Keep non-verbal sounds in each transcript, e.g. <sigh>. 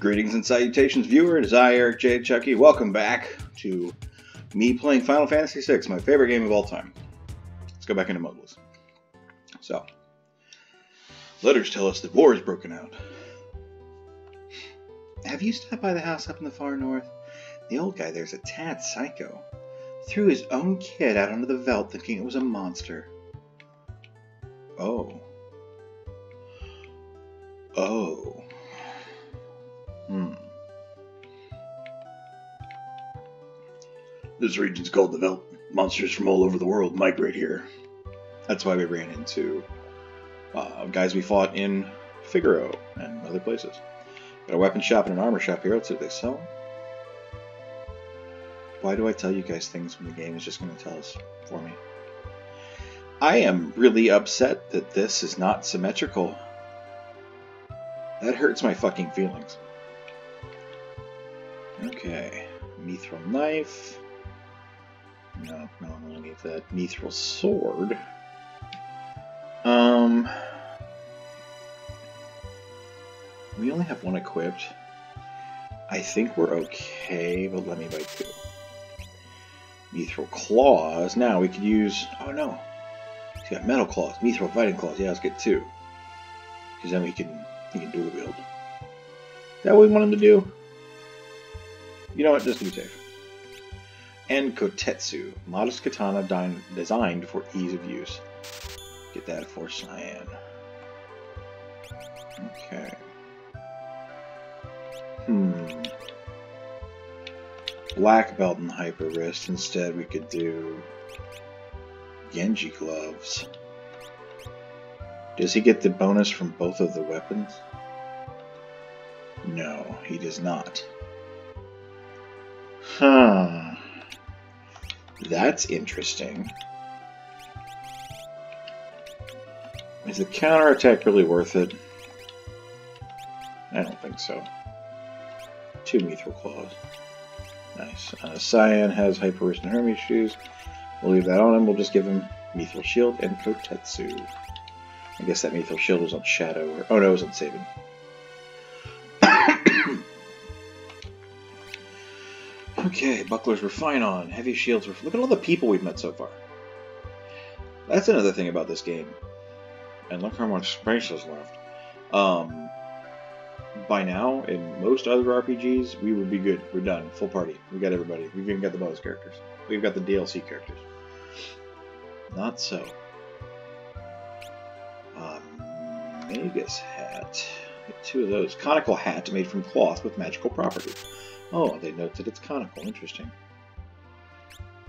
Greetings and salutations, viewer. It is I, Eric J. Chucci. Welcome back to me playing Final Fantasy VI, my favorite game of all time. Let's go back into Mobliz. So, letters tell us that war has broken out. Have you stopped by the house up in the far north? The old guy there's a tad psycho. Threw his own kid out onto the veldt thinking it was a monster. Oh. Oh. Hmm. This region's called the Veldt. Monsters from all over the world migrate here. That's why we ran into uh, guys we fought in Figaro and other places. Got a weapon shop and an armor shop here. Let's see what they sell. Why do I tell you guys things when the game is just going to tell us for me? I am really upset that this is not symmetrical. That hurts my fucking feelings. Okay. Mithril knife. No, no, I really need that. Mithril sword. Um. We only have one equipped. I think we're okay, but let me buy two. Mithril claws. Now we could use. Oh no. He's got metal claws. Mithril fighting claws. Yeah, let's get two. Because then we can he can dual wield. Is that what we want him to do? You know what? Just be safe. And Kotetsu, modest katana designed for ease of use. Get that for Cyan. Okay. Hmm. Black belt and hyper wrist. Instead, we could do Genji gloves. Does he get the bonus from both of the weapons? No, he does not. Huh. That's interesting. Is the counterattack really worth it? I don't think so. Two Mithril Claws. Nice. Uh, Cyan has Hyper Wrist and Hermes shoes. We'll leave that on him. We'll just give him Mithril Shield and Kotetsu. I guess that Mithril Shield was on Shadow. Or, oh no, it was on Sabin. Okay, bucklers were fine on. Heavy shields were. Look at all the people we've met so far. That's another thing about this game. And look how much space is left. Um, by now, in most other RPGs, we would be good. We're done. Full party. We got everybody. We've even got the bonus characters. We've got the DLC characters. Not so. Magus hat. Two of those. Conical hat made from cloth with magical properties. Oh, they note that it's conical. Interesting.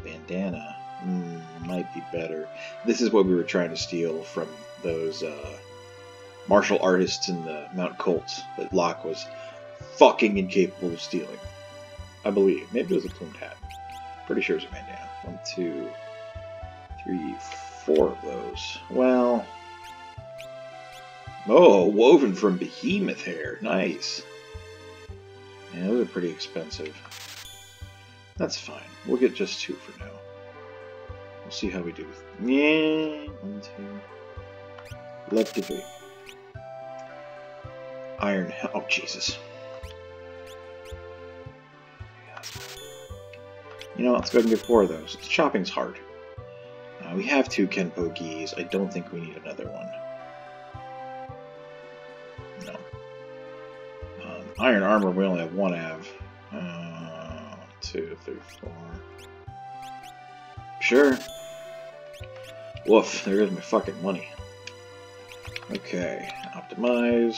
Bandana. Mm, might be better. This is what we were trying to steal from those uh, martial artists in the Mount Kolts that Locke was fucking incapable of stealing. I believe. Maybe it was a plumed hat. Pretty sure it was a bandana. One, two, three, four of those. Well, Oh, woven from behemoth hair. Nice. Yeah, those are pretty expensive. That's fine. We'll get just two for now. We'll see how we do. Yeah, one, two. Love to be. Iron. Oh, Jesus. You know, let's go ahead and get four of those. Shopping's hard. Uh, we have two Kenpo Gis. I don't think we need another one. Iron armor, we only have one av. Uh, two, three, four. Sure. Woof, there goes my fucking money. Okay, optimize,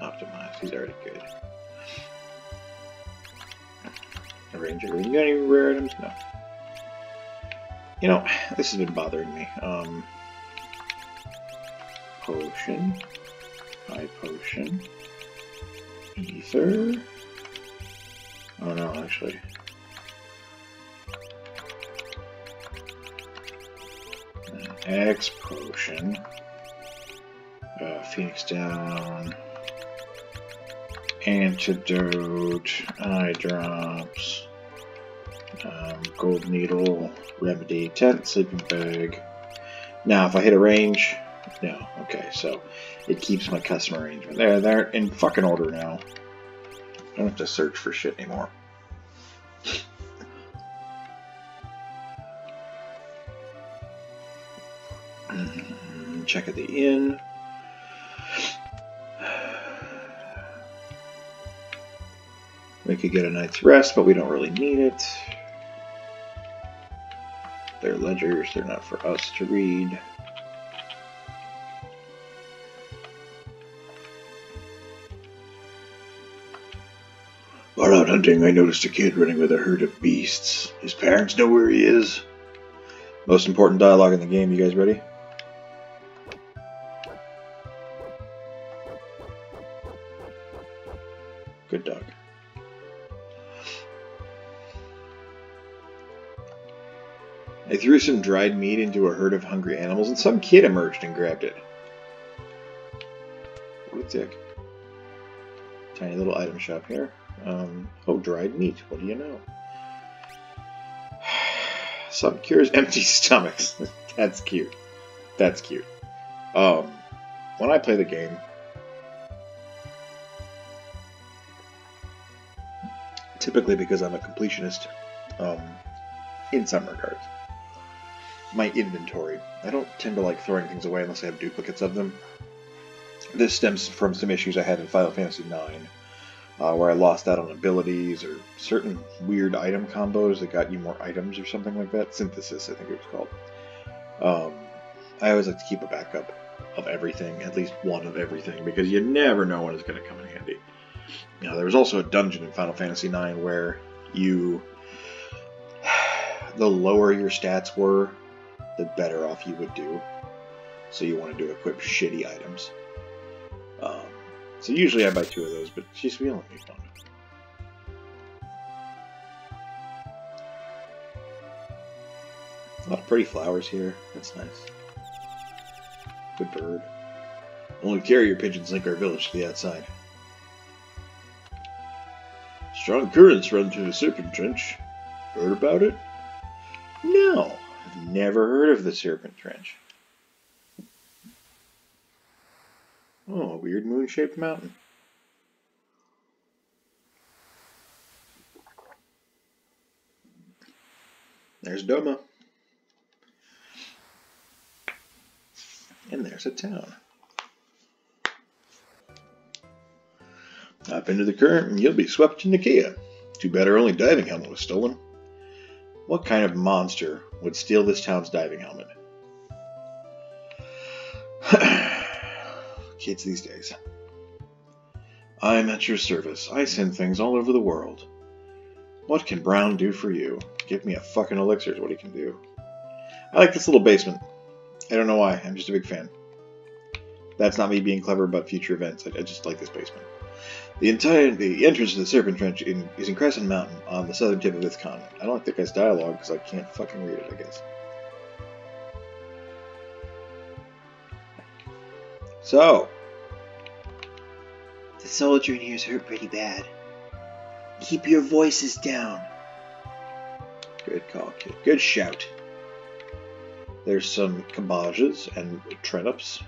optimize. He's already good. A ranger, you got any rare items? No. You know, this has been bothering me. Um, potion, high potion. Ether? Oh no, actually. X potion. Uh, Phoenix down. Antidote. Eye drops. Um, gold needle. Remedy. Tent. Sleeping bag. Now, if I hit a range, no. Okay, so it keeps my customer arrangement. There, they're in fucking order now. I don't have to search for shit anymore. Mm, check at the inn. We could get a night's rest, but we don't really need it. They're ledgers, they're not for us to read. Hunting, I noticed a kid running with a herd of beasts. His parents know where he is. Most important dialogue in the game. You guys ready? Good dog. I threw some dried meat into a herd of hungry animals, and some kid emerged and grabbed it. What a dick. Tiny little item shop here. Um, oh, dried meat. What do you know? <sighs> Some cures <laughs> empty stomachs. <laughs> That's cute. That's cute. Um, when I play the game, typically because I'm a completionist, um, in some regards, my inventory. I don't tend to like throwing things away unless I have duplicates of them. This stems from some issues I had in Final Fantasy IX, uh, where I lost out on abilities or certain weird item combos that got you more items or something like that. Synthesis, I think it was called. Um, I always like to keep a backup of everything, at least one of everything, because you never know when it's going to come in handy. Now, there was also a dungeon in Final Fantasy IX where you, <sighs> the lower your stats were, the better off you would do. So you wanted to equip shitty items. So usually I buy two of those, but she's feeling me one. A lot of pretty flowers here. That's nice. Good bird. Only carrier pigeons link our village to the outside. Strong currents run through the Serpent Trench. Heard about it? No, I've never heard of the Serpent Trench. Oh, a weird moon-shaped mountain. There's Doma. And there's a town. Hop into the current and you'll be swept to Nikeah. Too bad our only diving helmet was stolen. What kind of monster would steal this town's diving helmet? <clears throat> Kids these days. I'm at your service. I send things all over the world. What can Brown do for you? Give me a fucking elixir is what he can do. I like this little basement. I don't know why. I'm just a big fan. That's not me being clever about future events. I, I just like this basement. The entire the entrance to the Serpent Trench in, is in Crescent Mountain on the southern tip of this continent. I don't like think that's dialogue because I can't fucking read it. I guess. So, The soldier in here's hurt pretty bad. Keep your voices down. good call, kid. Good shout. There's some cabbages and turnips,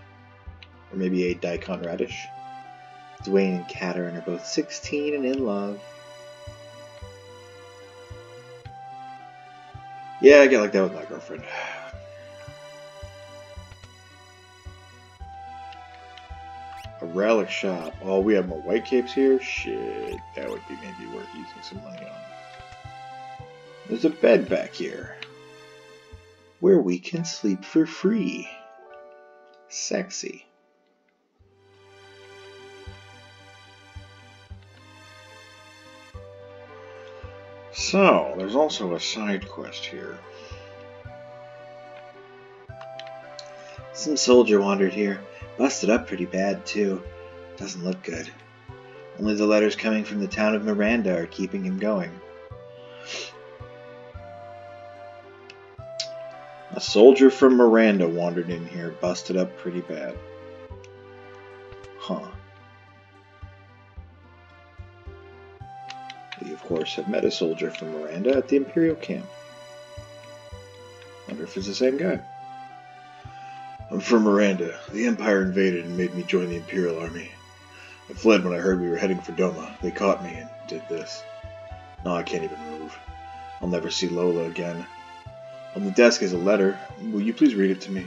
or maybe a daikon radish. Duane and Katarin are both 16 and in love. Yeah, I get like that with my girlfriend. Relic shop. Oh, we have more white capes here? Shit, that would be maybe worth using some money on. There's a bed back here. Where we can sleep for free. Sexy. So, there's also a side quest here. Some soldier wandered here. Busted up pretty bad, too. Doesn't look good. Only the letters coming from the town of Miranda are keeping him going. A soldier from Miranda wandered in here, busted up pretty bad. Huh. We, of course, have met a soldier from Miranda at the Imperial camp. Wonder if it's the same guy. I'm from Miranda. The Empire invaded and made me join the Imperial Army. I fled when I heard we were heading for Doma. They caught me and did this. Now I can't even move. I'll never see Lola again. On the desk is a letter. Will you please read it to me?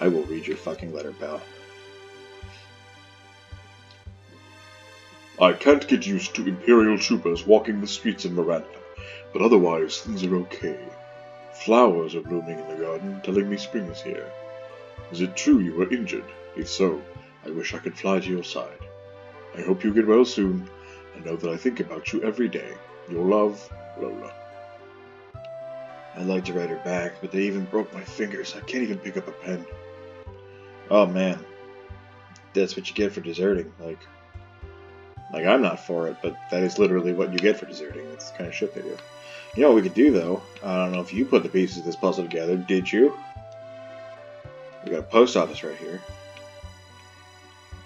I will read your fucking letter, pal. I can't get used to Imperial troopers walking the streets of Miranda, but otherwise things are okay. Flowers are blooming in the garden, telling me spring is here. Is it true you were injured? If so, I wish I could fly to your side. I hope you get well soon, and know that I think about you every day. Your love, Lola. I'd like to write her back, but they even broke my fingers. I can't even pick up a pen. Oh man. That's what you get for deserting. Like, like I'm not for it, but that is literally what you get for deserting. That's the kind of shit they do. You know what we could do though? I don't know if you put the pieces of this puzzle together. Did you? We got a post office right here.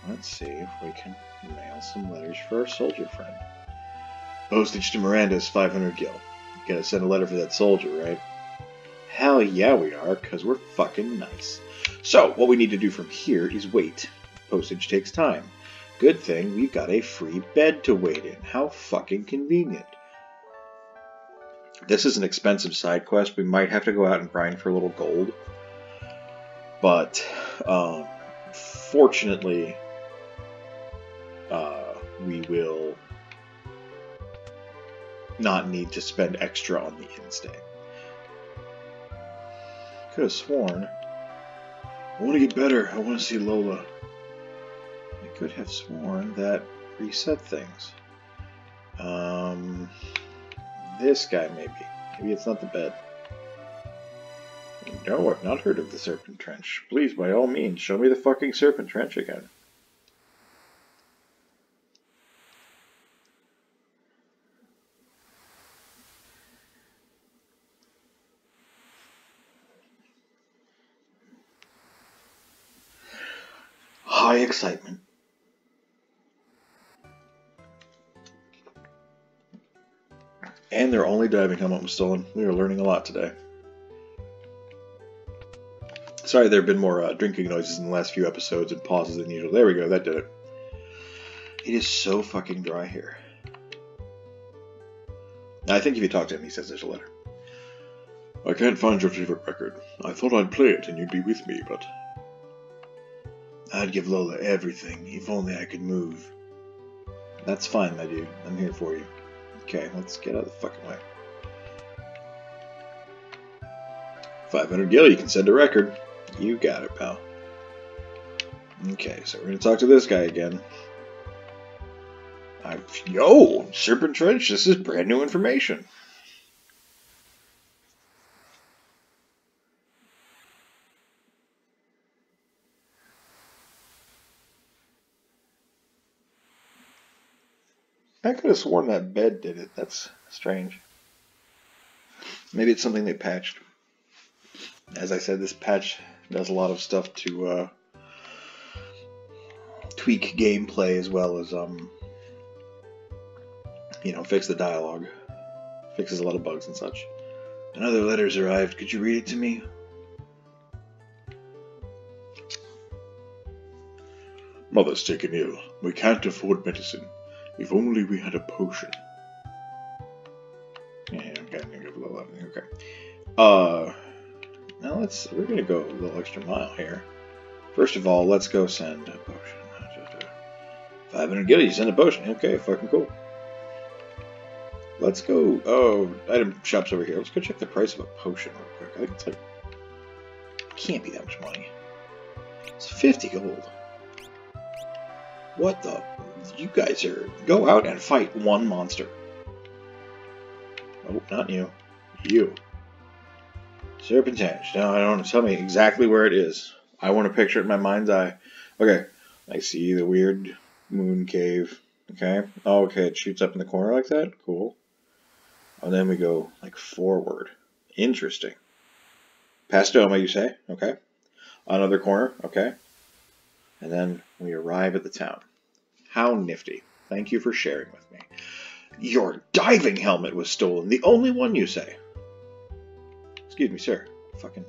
Let's see if we can mail some letters for our soldier friend. Postage to Miranda is 500 gil. You gotta send a letter for that soldier, right? Hell yeah, we are, because we're fucking nice. So, what we need to do from here is wait. Postage takes time. Good thing we've got a free bed to wait in. How fucking convenient. This is an expensive side quest. We might have to go out and grind for a little gold. But, um, fortunately, uh, we will not need to spend extra on the inn stay. Could have sworn. I want to get better. I want to see Lola. I could have sworn that reset things. Um, this guy maybe. Maybe it's not the bed. No, I've not heard of the Serpent Trench. Please, by all means, show me the fucking Serpent Trench again. High excitement. And their only diving helmet was stolen. We are learning a lot today. Sorry, there have been more uh, drinking noises in the last few episodes and pauses than usual. There we go, that did it. It is so fucking dry here. I think if you talk to him, he says there's a letter. I can't find your favorite record. I thought I'd play it and you'd be with me, but. I'd give Lola everything, if only I could move. That's fine, my dude. I'm here for you. Okay, let's get out of the fucking way. 500 gil, you can send a record. You got it, pal. Okay, so we're gonna talk to this guy again. I, yo, Serpent Trench, this is brand new information. I could have sworn that bed did it. That's strange. Maybe it's something they patched. As I said, this patch does a lot of stuff to uh, tweak gameplay as well as, um, you know, fix the dialogue. Fixes a lot of bugs and such. Another letter's arrived. Could you read it to me? Mother's taken ill. We can't afford medicine. If only we had a potion. Yeah, okay, okay. Uh, let's, we're gonna go a little extra mile here. First of all, let's go send a potion. 500 gil, you send a potion. Okay, fucking cool. Let's go, oh, item shop's over here. Let's go check the price of a potion real quick. I think it's like, can't be that much money. It's 50 gold. What the? You guys are. Go out and fight one monster. Oh, not you. You. Serpentage. Now, I don't tell me exactly where it is. I want to picture it in my mind's eye. Okay. I see the weird moon cave. Okay. Oh, okay. It shoots up in the corner like that. Cool. And then we go, like, forward. Interesting. Past Doma, you say? Okay. Another corner. Okay. And then we arrive at the town. How nifty. Thank you for sharing with me. Your diving helmet was stolen. The only one, you say? Excuse me, sir. Fucking.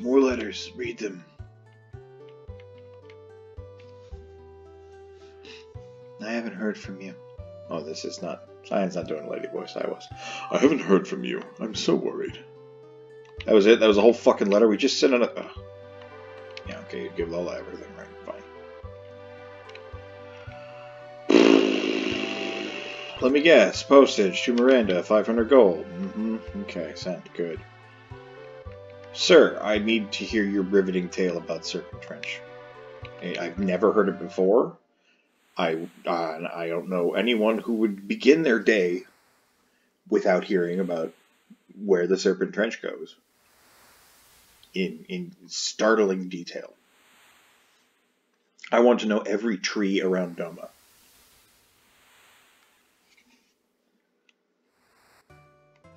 More letters. Read them. I haven't heard from you. Oh, this is not. Cyan's not doing lady voice. I was. I haven't heard from you. I'm so worried. That was it. That was a whole fucking letter. We just sent it. Yeah. Okay. Give Lola everything. Let me guess. Postage to Miranda, 500 gold. Mm-hmm. Okay. Sent. Good. Sir, I need to hear your riveting tale about Serpent Trench. I've never heard it before. I uh, I don't know anyone who would begin their day without hearing about where the Serpent Trench goes in in startling detail. I want to know every tree around Doma.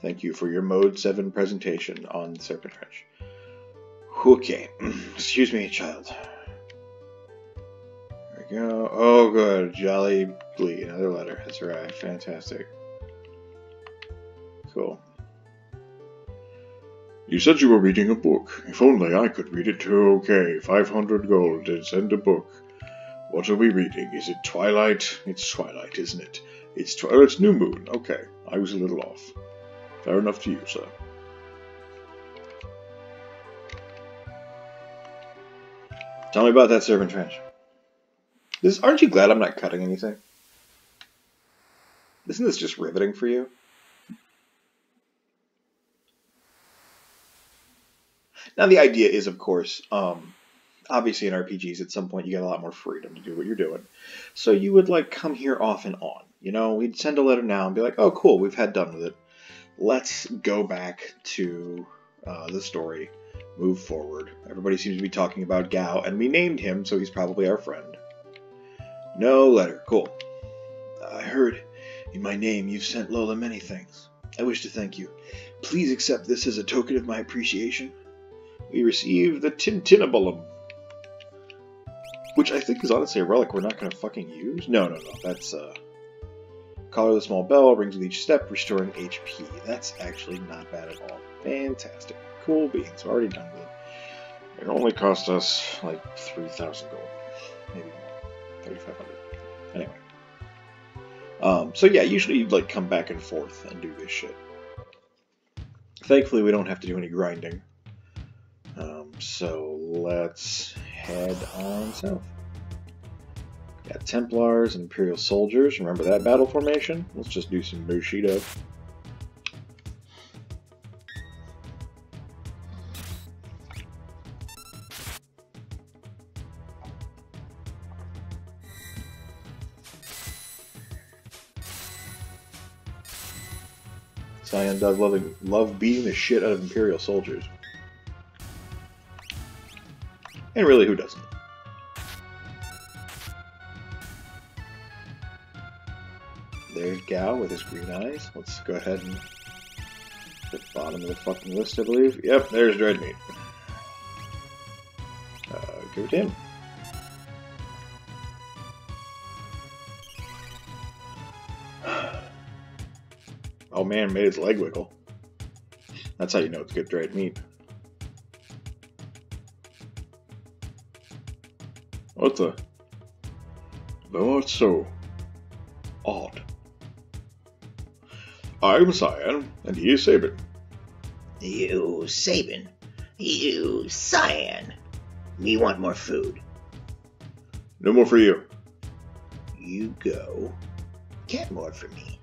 Thank you for your Mode 7 presentation on Serpent Trench. Okay, <clears throat> excuse me, child There we go. Oh, good. Jolly Glee. Another letter. That's right. Fantastic. Cool. You said you were reading a book. If only I could read it too. Okay, 500 gold and send a book. What are we reading? Is it Twilight? It's Twilight, isn't it? It's Twilight's oh, New Moon. Okay, I was a little off. Fair enough to you, sir. Tell me about that serpent trench. This aren't you glad I'm not cutting anything? Isn't this just riveting for you? Now the idea is, of course, um, obviously in RPGs at some point you get a lot more freedom to do what you're doing. So you would like come here off and on. You know, we'd send a letter now and be like, oh cool, we've had done with it. Let's go back to uh, the story, move forward. Everybody seems to be talking about Gau, and we named him, so he's probably our friend. No letter. Cool. I heard in my name you've sent Lola many things. I wish to thank you. Please accept this as a token of my appreciation. We received the Tintinnabulum, which I think is honestly a relic we're not going to fucking use. No, no, no. That's, uh... Collar the small bell, rings with each step, restoring HP. That's actually not bad at all. Fantastic. Cool beans. Already done with it. It only cost us, like, 3,000 gold. Maybe more. 3500 Anyway. Um, so yeah, usually you'd like come back and forth and do this shit. Thankfully, we don't have to do any grinding. Um, so let's head on south. Got Templars, and Imperial soldiers. Remember that battle formation? Let's just do some Bushido. Cyan does love, love beating the shit out of Imperial soldiers. And really, who doesn't? There's Gau with his green eyes. Let's go ahead and the bottom of the fucking list, I believe. Yep, there's Dried Meat. Uh, give it to him. <sighs> Oh man, made his leg wiggle. That's how you know it's good dried meat. What the? Art so odd. I'm Cyan, and he is Sabin. You Sabin. You Cyan. We want more food. No more for you. You go. Get more for me.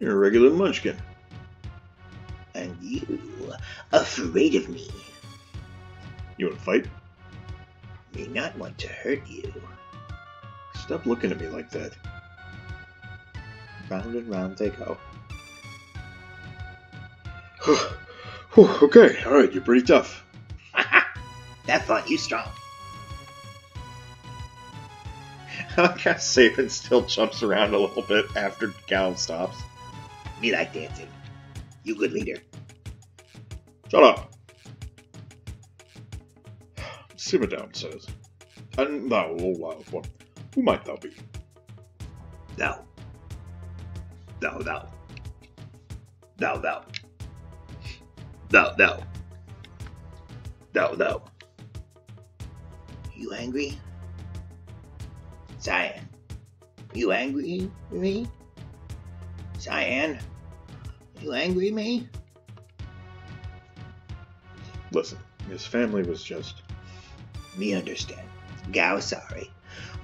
You're a regular munchkin. And you afraid of me. You want to fight? May not want to hurt you. Stop looking at me like that. Round and round they go. <sighs> okay, alright, you're pretty tough. <laughs> that thought you strong. <laughs> I like how Sabin still jumps around a little bit after Gau stops. Me like dancing. You good leader. Shut up. Simmer down, says. And thou, O wild one, who might thou be? Thou. Thou, thou. Thou, thou. Thou, thou. Thou, thou. You angry? Cyan, You angry with me? Cyan, you angry with me? Listen, his family was just. Me understand. Gau sorry.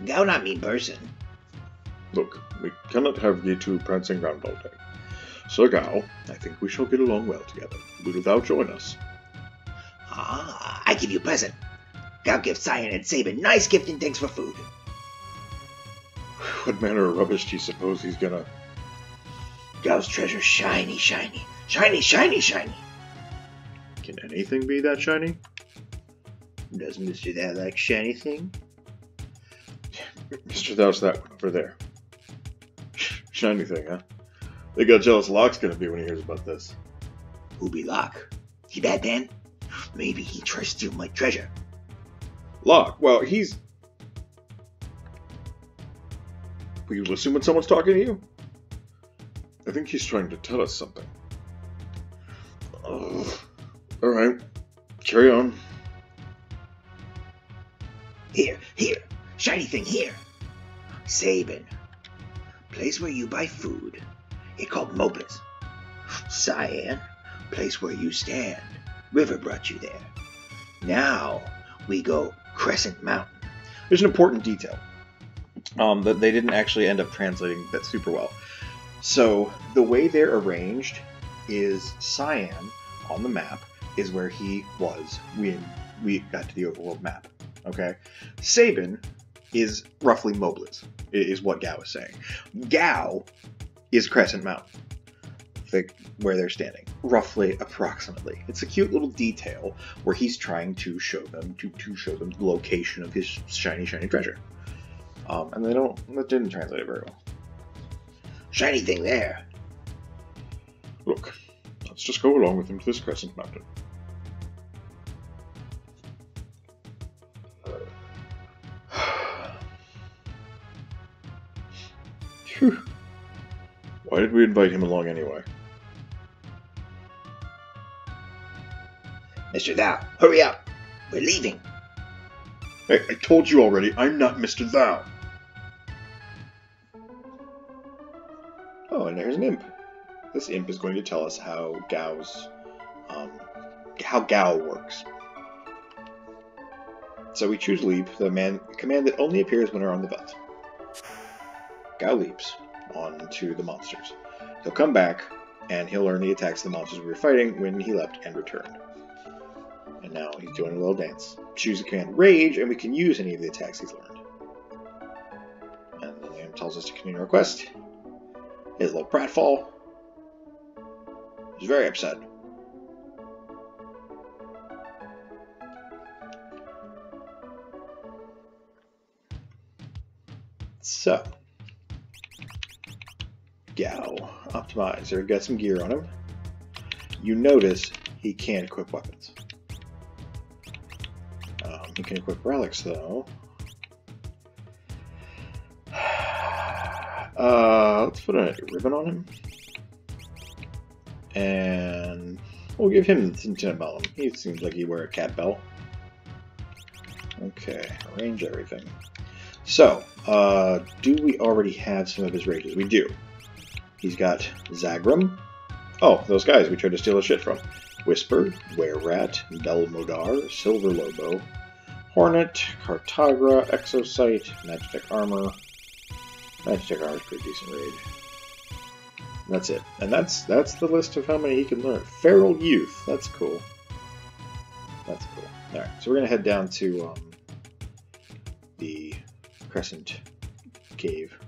Gau not me person. Look, we cannot have ye two prancing round all day. Sir Gau, I think we shall get along well together. Will thou join us? Ah, I give you present. Gau give Cyan and Sabin nice gift and thanks for food. What manner of rubbish do you suppose he's gonna. Gau's treasure shiny, shiny, shiny, shiny, shiny. Can anything be that shiny? Does Mr. Thou like shiny thing? Mr. Thou's that one over there. Shiny thing, huh? Think how jealous Locke's gonna be when he hears about this. Who be Locke? He bad then? Maybe he tries to steal my treasure. Locke, well, he's. Will you listen when someone's talking to you? I think he's trying to tell us something. Ugh. Alright, carry on. Here, here, shiny thing here. Sabin. Place where you buy food. It called Mobliz. Cyan. Place where you stand. River brought you there. Now we go Crescent Mountain. There's an important detail um, that they didn't actually end up translating that super well. So the way they're arranged is Cyan on the map is where he was when we got to the overworld map. Okay, Sabin is roughly Mobliz, is what Gau is saying. Gau is Crescent Mountain, the, where they're standing, roughly, approximately. It's a cute little detail where he's trying to show them to, to show them the location of his shiny, shiny treasure. Um, and they don't, that didn't translate it very well. Shiny thing there. Look, let's just go along with him to this Crescent Mountain. <laughs> Why did we invite him along anyway? Mr. Thou, hurry up. We're leaving. Hey, I told you already, I'm not Mr. Thou. Oh, and there's an imp. This imp is going to tell us how Gau's, um, how Gau works. So we choose Leap, the man command that only appears when we're on the veldt. Gao leaps onto the monsters. He'll come back, and he'll learn the attacks of the monsters we were fighting when he leapt and returned. And now he's doing a little dance. Choose the command Rage, and we can use any of the attacks he's learned. And the imp tells us to continue our quest. His little pratfall. He's very upset. So, Gau Optimizer got some gear on him. You notice he can't equip weapons. Um, he can equip relics though. <sighs> Uh, let's put a ribbon on him. And we'll give him the Tintin He seems like he wear a cat bell. Okay, arrange everything. So, uh, do we already have some of his rages? We do. He's got Zagrum. Oh, those guys we tried to steal his shit from. Whisper, Were-Rat, Belmodar, Silver Lobo, Hornet, Cartagra, Exocyte, Magitech Armor. Armor is pretty decent raid. That's it. And that's that's the list of how many he can learn. Feral Youth, that's cool. That's cool. Alright, so we're gonna head down to um, the Crescent Cave.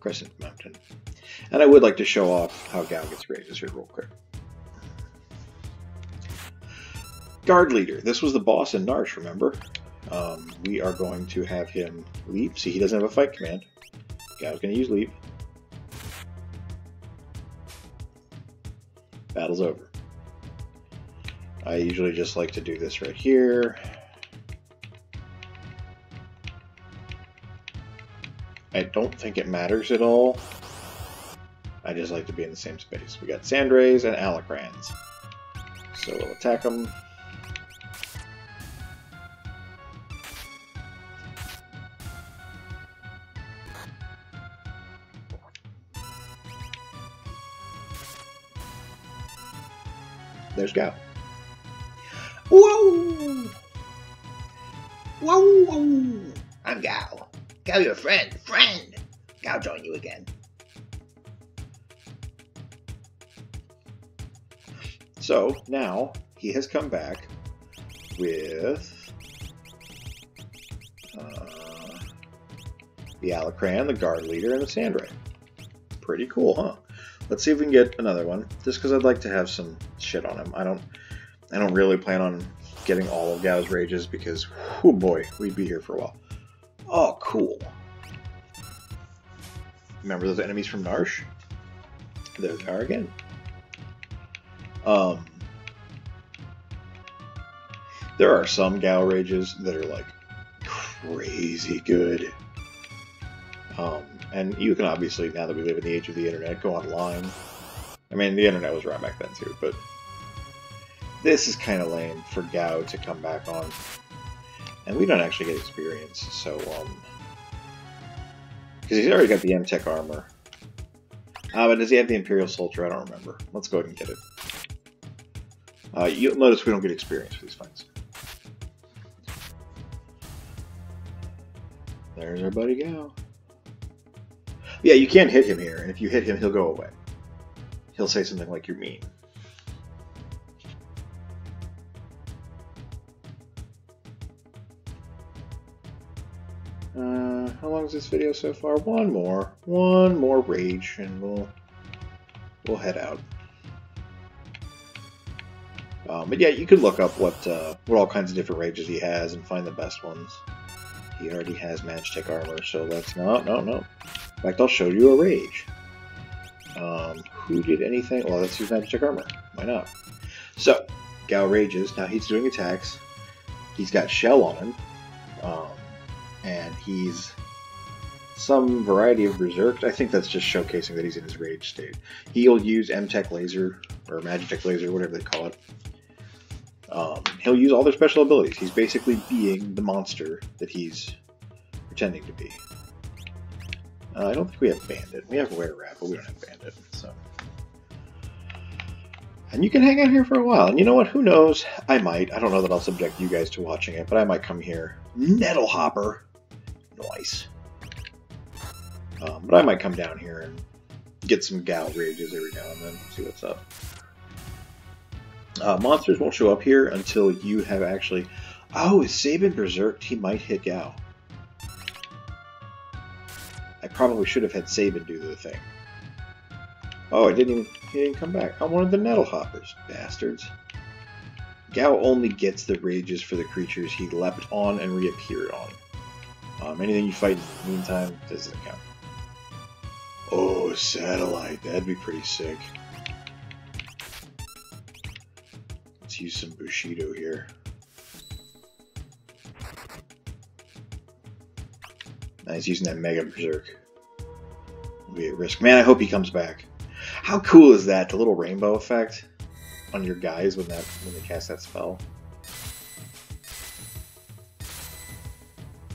Crescent Mountain. And I would like to show off how Gau gets raises here real quick. Guard Leader. This was the boss in Narshe, remember? Um, we are going to have him leap. See, he doesn't have a fight command. Gau's going to use leap. Battle's over. I usually just like to do this right here. I don't think it matters at all. I just like to be in the same space. We got Sandrays and Alacrans. So we'll attack them. There's go. Whoa! Whoa! I'm Gau. Gau, your friend. Friend! Gau, join you again. So now he has come back with uh, the Alacran, the guard leader, and the Sandray. Pretty cool, huh? Let's see if we can get another one. Just because I'd like to have some shit on him. I don't. I don't really plan on getting all of Gau's rages because, oh boy, we'd be here for a while. Oh, cool. Remember those enemies from Narshe? There they are again. Um, there are some Gau rages that are like crazy good. Um, and you can obviously, now that we live in the age of the internet, go online. I mean, the internet was around back then too, but this is kind of lame for Gau to come back on. And we don't actually get experience, so, um... Because he's already got the M-Tech armor. Ah, but does he have the Imperial Soldier? I don't remember. Let's go ahead and get it. Uh, you'll notice we don't get experience for these fights. There's our buddy Gau. Yeah, you can't hit him here, and if you hit him, he'll go away. He'll say something like, you're mean. Uh, how long is this video so far? One more. One more rage, and we'll, we'll head out. Um, but yeah, you could look up what uh, what all kinds of different rages he has and find the best ones. He already has Magitech armor, so let's no, no, no. In fact, I'll show you a rage. Um, who did anything? Well, let's use Magitech armor. Why not? So, Gau rages. Now he's doing attacks. He's got shell on him, um, and he's some variety of berserk. I think that's just showcasing that he's in his rage state. He'll use M-Tech laser or Magitech laser, whatever they call it, um, he'll use all their special abilities. He's basically being the monster that he's pretending to be. Uh, I don't think we have Bandit. We have Were Rat, but we don't have Bandit. So, and you can hang out here for a while. And you know what? Who knows? I might. I don't know that I'll subject you guys to watching it, but I might come here. Nettle Hopper, nice. Um, but I might come down here and get some Gau rages every now and then. See what's up. Uh, monsters won't show up here until you have actually... Oh, is Sabin berserked? He might hit Gau. I probably should have had Sabin do the thing. Oh, I didn't even... He didn't come back. I wanted the Nettle Hoppers, bastards. Gau only gets the rages for the creatures he leapt on and reappeared on. Um, anything you fight in the meantime doesn't count. Oh, satellite. That'd be pretty sick. Let's use some Bushido here. Nice using that Mega Berserk. Will be at risk. Man, I hope he comes back. How cool is that? The little rainbow effect on your guys when that when they cast that spell.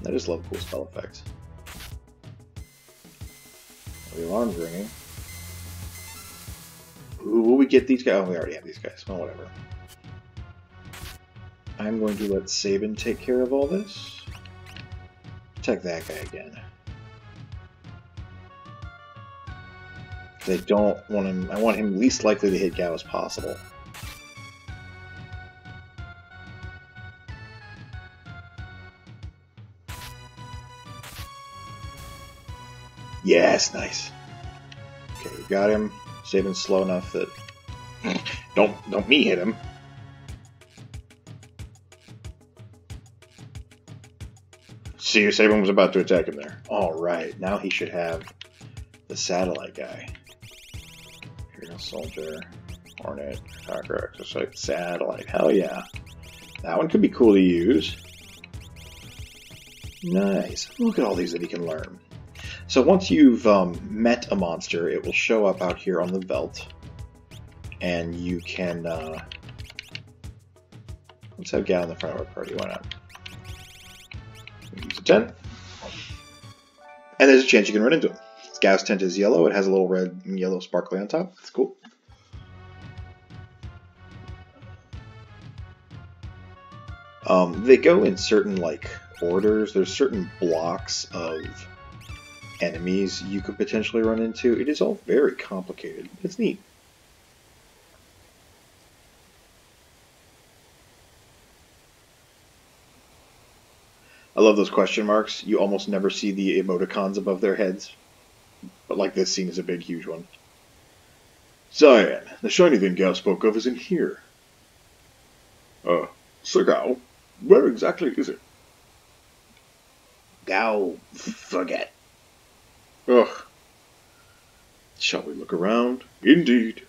I just love cool spell effects. The alarm's ringing. Ooh, will we get these guys? Oh, we already have these guys. Well, whatever. I'm going to let Sabin take care of all this. Protect that guy again. I don't want him. I want him least likely to hit Gau as possible. Yes, nice. Okay, we got him. Sabin's slow enough that <laughs> don't don't me hit him. See, Sabin was about to attack him there. All right, now he should have the satellite guy. Imperial Soldier, Hornet, Conqueror, Exocyte, Satellite. Hell yeah. That one could be cool to use. Nice. Look at all these that he can learn. So once you've um, met a monster, it will show up out here on the Veldt. And you can... Uh... Let's have Gau in the front of our party, why not? 10. And there's a chance you can run into him. His Gau's tint is yellow. It has a little red and yellow sparkly on top. It's cool. Um, they go in certain like orders. There's certain blocks of enemies you could potentially run into. It is all very complicated. It's neat. I love those question marks. You almost never see the emoticons above their heads. But like this scene is a big, huge one. Cyan, the shiny thing Gau spoke of is in here. Uh, Sir Gau, where exactly is it? Gau, forget. Ugh. Shall we look around? Indeed.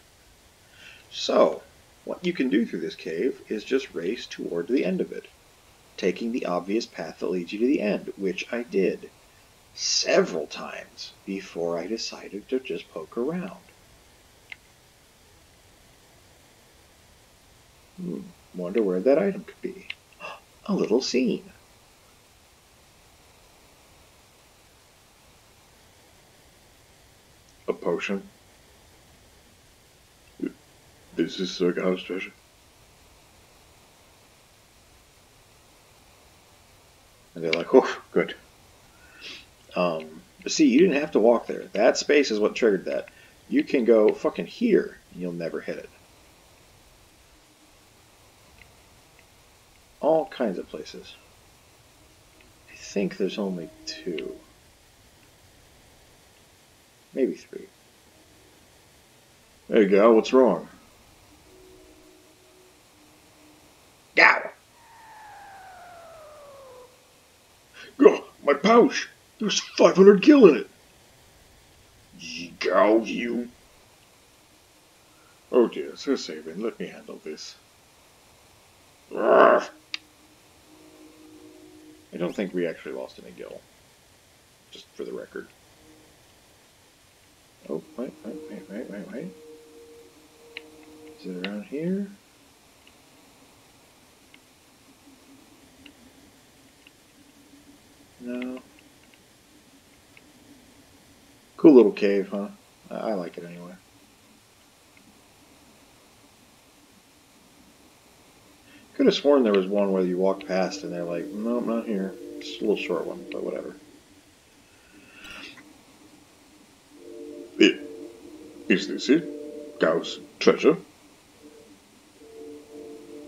So, what you can do through this cave is just race toward the end of it, taking the obvious path that leads you to the end, which I did several times before I decided to just poke around. Hmm, wonder where that item could be. <gasps> A little scene. A potion. This is Sir Gau's treasure. And they're like, oh, good. Um, but see, you didn't have to walk there. That space is what triggered that. You can go fucking here, and you'll never hit it. All kinds of places. I think there's only two. Maybe three. Hey, Gau, what's wrong? Gau, Pouch! There's 500 gil in it! Gau, you. Oh dear, Sir Sabin, let me handle this. Arrgh. I don't think we actually lost any gil. Just for the record. Oh, wait, wait, wait, wait, wait, wait. Is it around here? No. Cool little cave, huh? I, like it anyway. Could have sworn there was one where you walk past and they're like, no, nope, not here. It's a little short one, but whatever. It, is this it? Gau's treasure?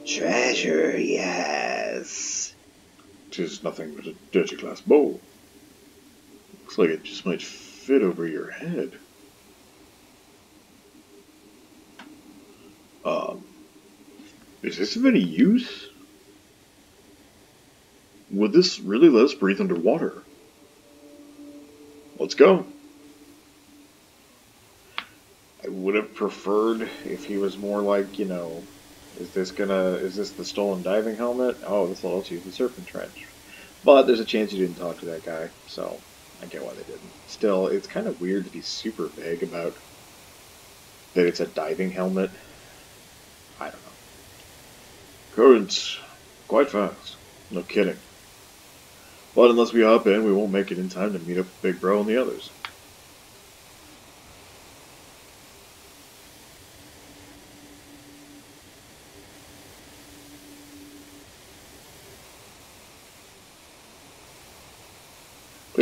Treasure, yes. Tis nothing but a dirty glass bowl. Looks like it just might fit over your head. Um, is this of any use? Would this really let us breathe underwater? Let's go. I would have preferred if he was more like, you know, is this gonna, is this the stolen diving helmet? Oh, this will also use the Serpent Trench. But there's a chance you didn't talk to that guy, so I get why they didn't. Still, it's kind of weird to be super vague about that it's a diving helmet. I don't know. Currents quite fast. No kidding. But unless we hop in, we won't make it in time to meet up with Big Bro and the others.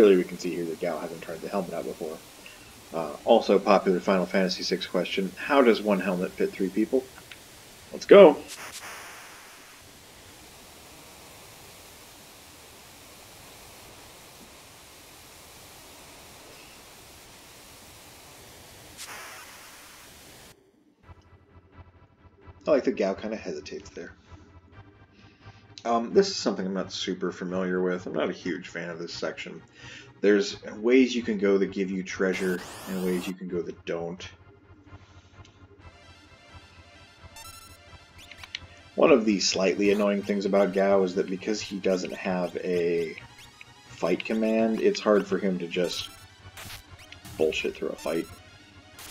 Clearly, we can see here that Gau hasn't tried the helmet out before. Uh, also, popular Final Fantasy VI question: How does one helmet fit three people? Let's go. I like that Gau kind of hesitates there. Um, this is something I'm not super familiar with. I'm not a huge fan of this section. There's ways you can go that give you treasure, and ways you can go that don't. One of the slightly annoying things about Gau is that because he doesn't have a fight command, it's hard for him to just bullshit through a fight.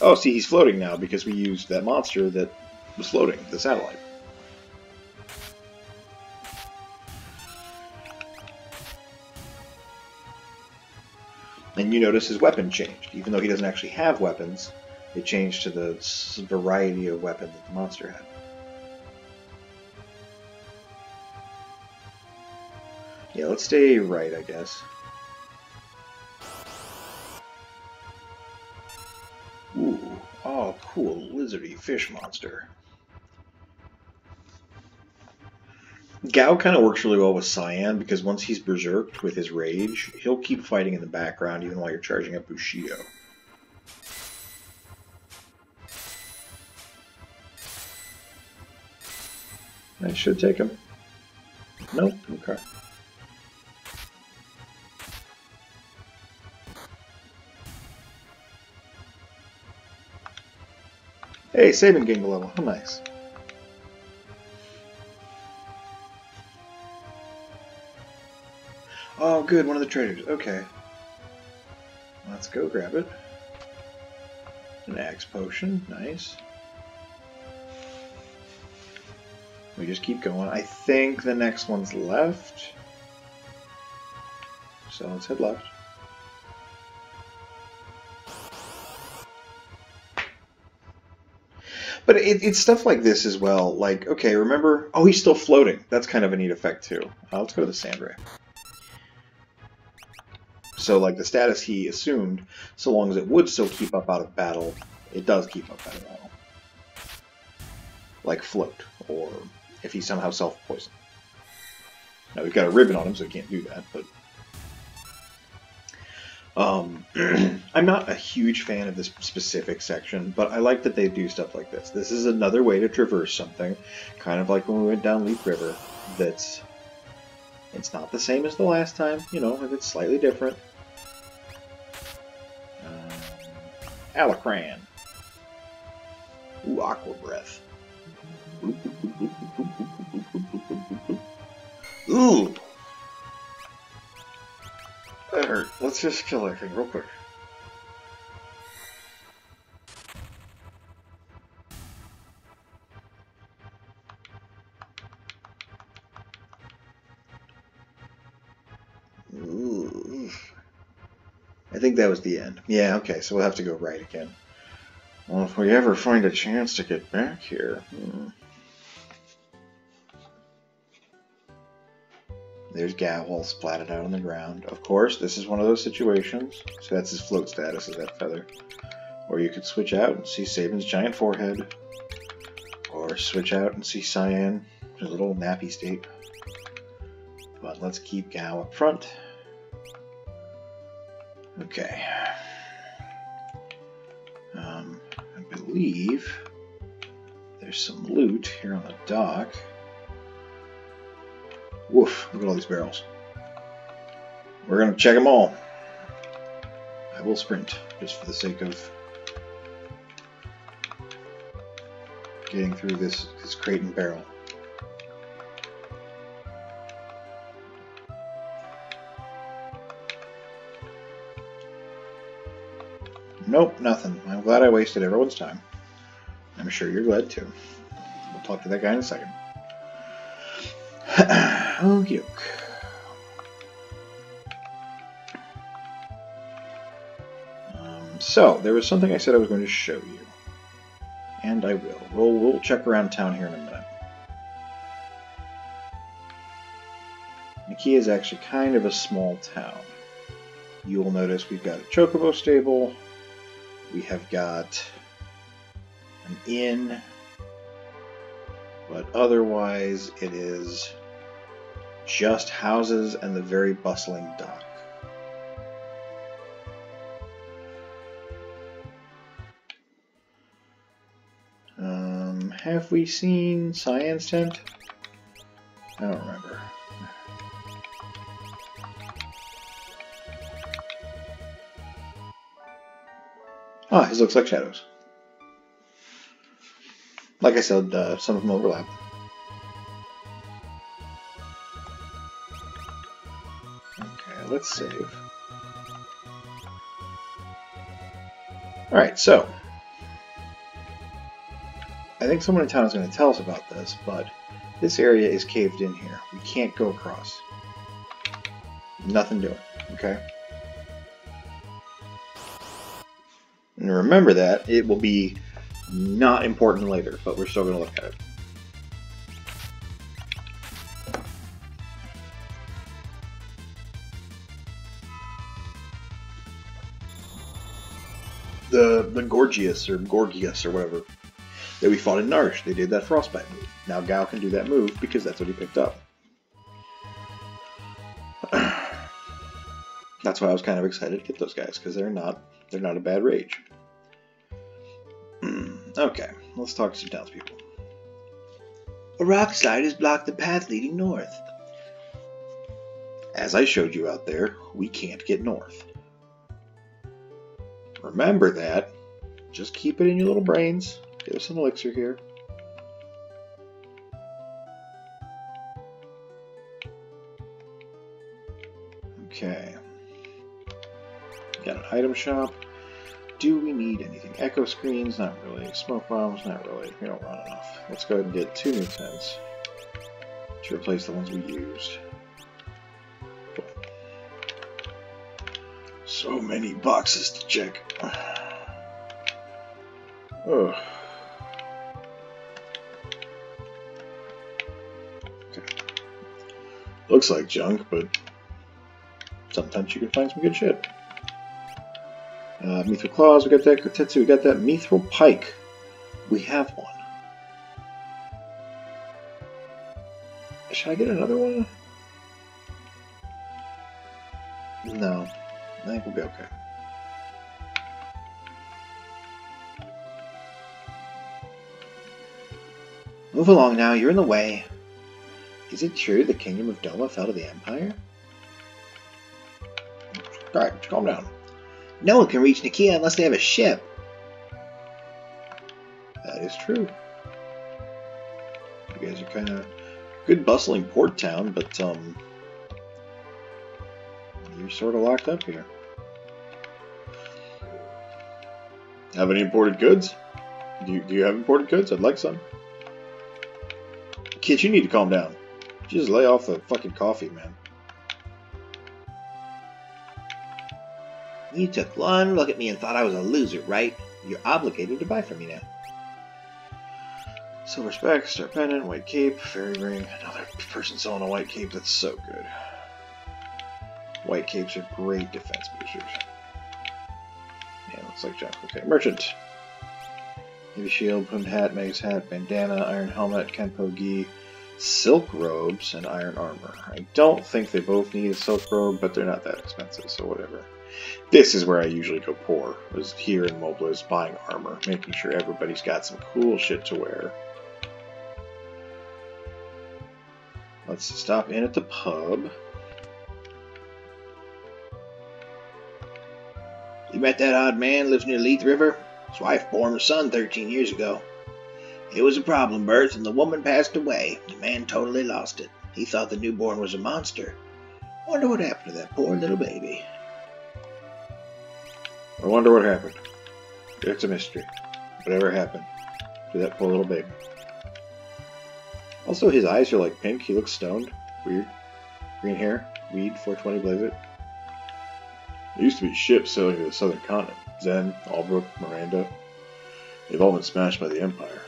Oh, see, he's floating now because we used that monster that was floating, the satellite. And you notice his weapon changed. Even though he doesn't actually have weapons, it changed to the variety of weapon that the monster had. Yeah, let's stay right, I guess. Ooh, oh, cool, lizardy fish monster. Gau kind of works really well with Cyan because once he's berserked with his rage, he'll keep fighting in the background even while you're charging up Bushido. I should take him. Nope, okay. Hey, Sabin gained a level. How nice. Oh, good, one of the traders. Okay. Let's go grab it. An X-Potion. Nice. We just keep going. I think the next one's left. So let's head left. But it, it's stuff like this as well. Like, okay, remember? Oh, he's still floating. That's kind of a neat effect, too. Uh, let's go to the Sand Ray. So, like, the status he assumed, so long as it would still keep up out of battle, it does keep up out of battle. Like float, or if he somehow self-poisoned. Now, we've got a ribbon on him, so he can't do that, but... Um, <clears throat> I'm not a huge fan of this specific section, but I like that they do stuff like this. This is another way to traverse something, kind of like when we went down Lete River, that's... It's not the same as the last time, you know, it's slightly different. Alacran. Ooh, Aqua Breath. Ooh! That hurt. Let's just kill everything real quick. I think that was the end. Yeah, okay, so we'll have to go right again. Well, if we ever find a chance to get back here... Hmm. There's Gawal splatted out on the ground. Of course, this is one of those situations. So that's his float status, is that feather. Or you could switch out and see Sabin's giant forehead. Or switch out and see Cyan, his little nappy state. But let's keep Gau up front. Okay. Um, I believe there's some loot here on the dock. Woof, look at all these barrels. We're going to check them all. I will sprint, just for the sake of getting through this, this crate and barrel. Nope, nothing. I'm glad I wasted everyone's time. I'm sure you're glad too. We'll talk to that guy in a second. <clears throat> Oh, yuck. Um, so, there was something I said I was going to show you. And I will. We'll, we'll check around town here in a minute. Nikeah is actually kind of a small town. You will notice we've got a chocobo stable. We have got an inn. But otherwise, it is just houses and the very bustling dock. Um, have we seen Cyan's tent? I don't remember. Ah, his looks like shadows. Like I said, uh, some of them overlap. Okay, let's save. Alright, so. I think someone in town is going to tell us about this, but this area is caved in here. We can't go across. Nothing doing, okay? And remember that, it will be not important later, but we're still going to look at it. The, the Gorgias, or Gorgias, or whatever, that we fought in Narshe. They did that Frostbite move. Now Gau can do that move because that's what he picked up. That's why I was kind of excited to get those guys because they're not they're not a bad rage. Hmm, okay, let's talk to some townspeople. A rock slide has blocked the path leading north. As I showed you out there, we can't get north. Remember that. Just keep it in your little brains. Give us an elixir here. Item shop. Do we need anything? Echo screens? Not really. Smoke bombs? Not really. We don't run enough. Let's go ahead and get two new tents to replace the ones we used. So many boxes to check. <sighs> Ugh. Okay. Looks like junk, but sometimes you can find some good shit. Uh, Mithril Claws, we got that. Kotetsu, we got that. Mithril Pike, we have one. Should I get another one? No. I think we'll be okay. Move along now, you're in the way. Is it true the kingdom of Doma fell to the Empire? Alright, calm down. No one can reach Nikeah unless they have a ship. That is true. You guys are kind of good bustling port town, but um, you're sort of locked up here. Have any imported goods? Do you, do you have imported goods? I'd like some. Kid, you need to calm down. Just lay off the fucking coffee, man. You took one look at me and thought I was a loser, right? You're obligated to buy from me now. Silver spec, star pendant, white cape, fairy ring. Another person selling a white cape. That's so good. White capes are great defense boosters. Yeah, looks like junk. Okay, merchant. Heavy shield, plumed hat, magus hat, bandana, iron helmet, kenpo gi, silk robes, and iron armor. I don't think they both need a silk robe, but they're not that expensive, so whatever. This is where I usually go poor, is here in Mobliz buying armor, making sure everybody's got some cool shit to wear. Let's stop in at the pub. You met that odd man lives near Lete River? His wife bore him a son 13 years ago. It was a problem birth, and the woman passed away. The man totally lost it. He thought the newborn was a monster. Wonder what happened to that poor little baby. I wonder what happened. It's a mystery. Whatever happened to that poor little baby. Also, his eyes are like pink. He looks stoned. Weird. Green hair. Weed. 420 blaze it. There used to be ships sailing to the southern continent. Tzen, Albrook, Maranda. They've all been smashed by the Empire.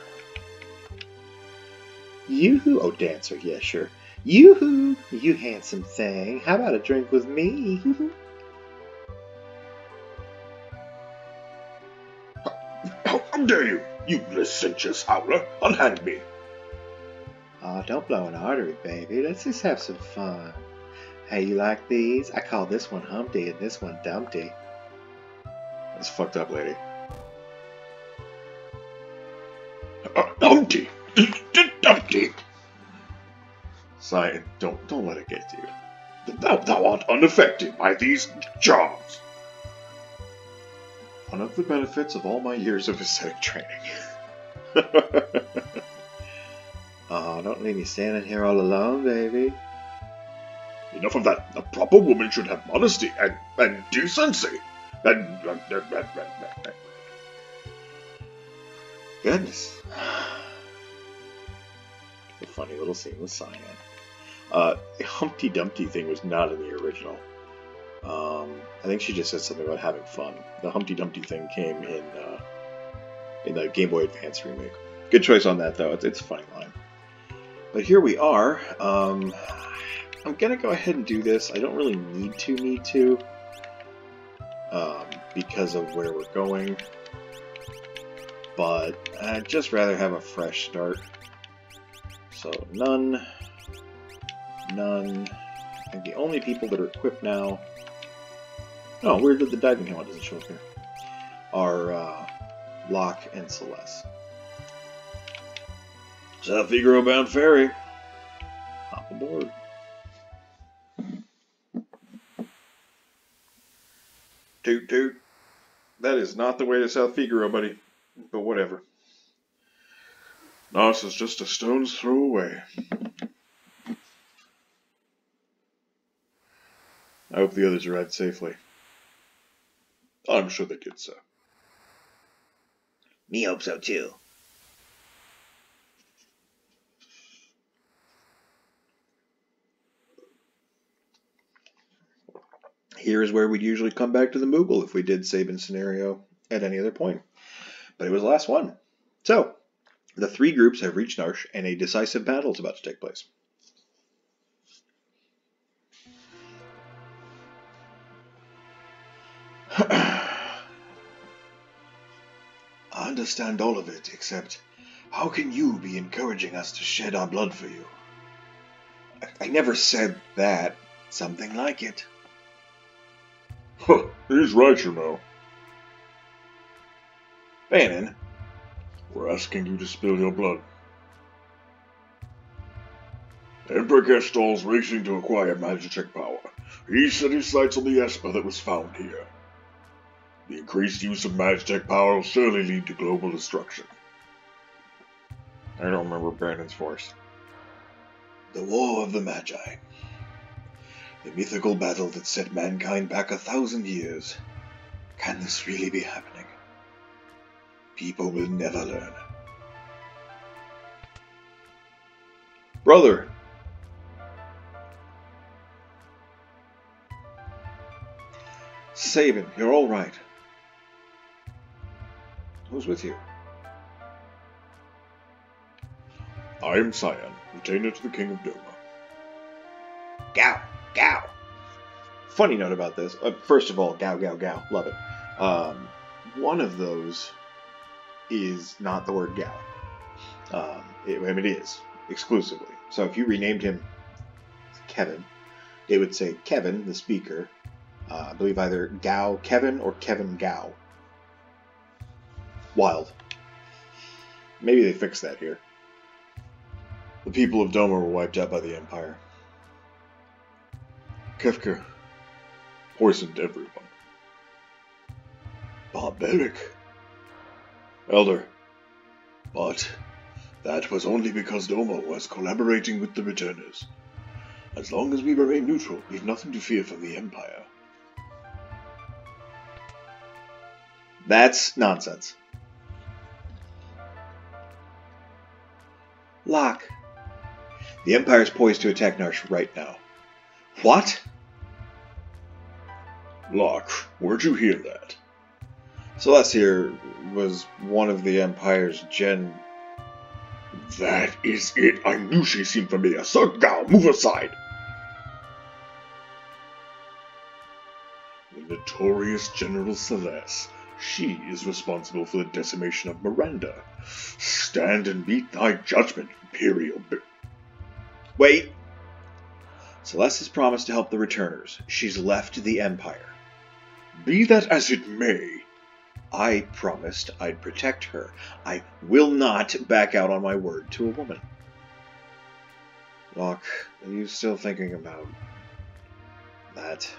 Yoo-hoo! Oh, dancer. Yeah, sure. Yoo-hoo! You handsome thing. How about a drink with me? <laughs> How dare you, you licentious howler, unhand me! Oh, don't blow an artery, baby. Let's just have some fun. Hey, you like these? I call this one Humpty and this one Dumpty. That's fucked up, lady. Uh, Humpty! Dumpty! Cyan, don't don't let it get to you. Thou, thou art unaffected by these charms. One of the benefits of all my years of ascetic training. <laughs> Oh, don't leave me standing here all alone, baby. Enough of that. A proper woman should have modesty and, and decency. And, and, and, and, Goodness. <sighs> a funny little scene with Cyan. Uh, the Humpty Dumpty thing was not in the original. Um, I think she just said something about having fun. The Humpty Dumpty thing came in uh, in the Game Boy Advance remake. Good choice on that, though. It's, it's a funny line. But here we are. Um, I'm gonna go ahead and do this. I don't really need to need to um, because of where we're going. but I'd just rather have a fresh start. So none, none. I think the only people that are equipped now. Oh, where did the diving helmet doesn't show up here? Are uh, Locke and Celeste. South Figaro bound ferry. Hop aboard. Toot toot. That is not the way to South Figaro, buddy. But whatever. Nos is just a stone's throw away. I hope the others arrived safely. I'm sure they did sir. Me hope so too. Here's where we'd usually come back to the Moogle if we did Sabin's scenario at any other point. But it was the last one. So, the three groups have reached Narshe, and a decisive battle is about to take place. Understand all of it, except how can you be encouraging us to shed our blood for you? I, I never said that. Something like it. Huh, he's right, you know. Bannon, We're asking you to spill your blood. Emperor Gestahl's racing to acquire Magitech power. He set his sights on the Esper that was found here. The increased use of Magitech power will surely lead to global destruction. I don't remember Brandon's force. The War of the Magi. The mythical battle that set mankind back a thousand years. Can this really be happening? People will never learn. Brother! Sabin, you're all right. Who's with you? I am Cyan, retainer to the King of Doma. Gau, Gau. Funny note about this. Uh, first of all, Gau, Gau, Gau. Love it. Um, one of those is not the word Gau. Um, it, I mean, it is exclusively. So if you renamed him Kevin, they would say Kevin, the speaker. Uh, I believe either Gau Kevin or Kevin Gau. Wild. Maybe they fixed that here. The people of Doma were wiped out by the Empire. Kefka poisoned everyone. Barbaric. Elder. But that was only because Doma was collaborating with the Returners. As long as we remain neutral, we've nothing to fear from the Empire. That's nonsense. Locke. The Empire is poised to attack Narshe right now. What? Locke, where'd you hear that? Celestia was one of the Empire's gen. That is it. I knew she seemed familiar. Sir Gao, move aside. The notorious General Celeste. She is responsible for the decimation of Maranda. Stand and meet thy judgment, Imperial. Wait! Celeste has promised to help the returners. She's left the Empire. Be that as it may, I promised I'd protect her. I will not back out on my word to a woman. Locke, are you still thinking about that?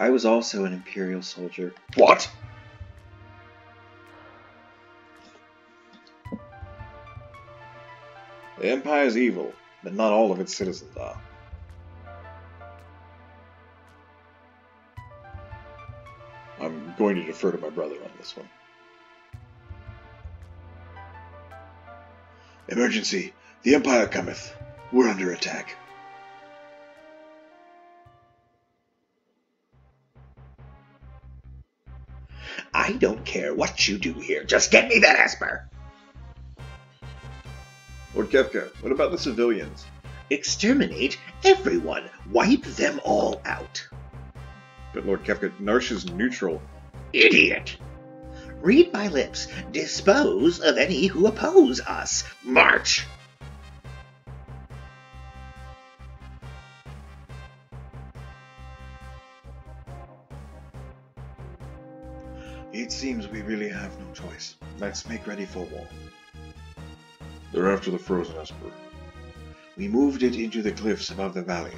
I was also an Imperial soldier. what? The Empire is evil, but not all of its citizens are. I'm going to defer to my brother on this one. Emergency! The Empire cometh! We're under attack. I don't care what you do here. Just get me that Esper. Lord Kefka, what about the civilians? Exterminate everyone. Wipe them all out. But Lord Kefka, Narshe is neutral. Idiot! Read my lips. Dispose of any who oppose us. March! It seems we really have no choice. Let's make ready for war. They're after the frozen Esper. We moved it into the cliffs above the valley.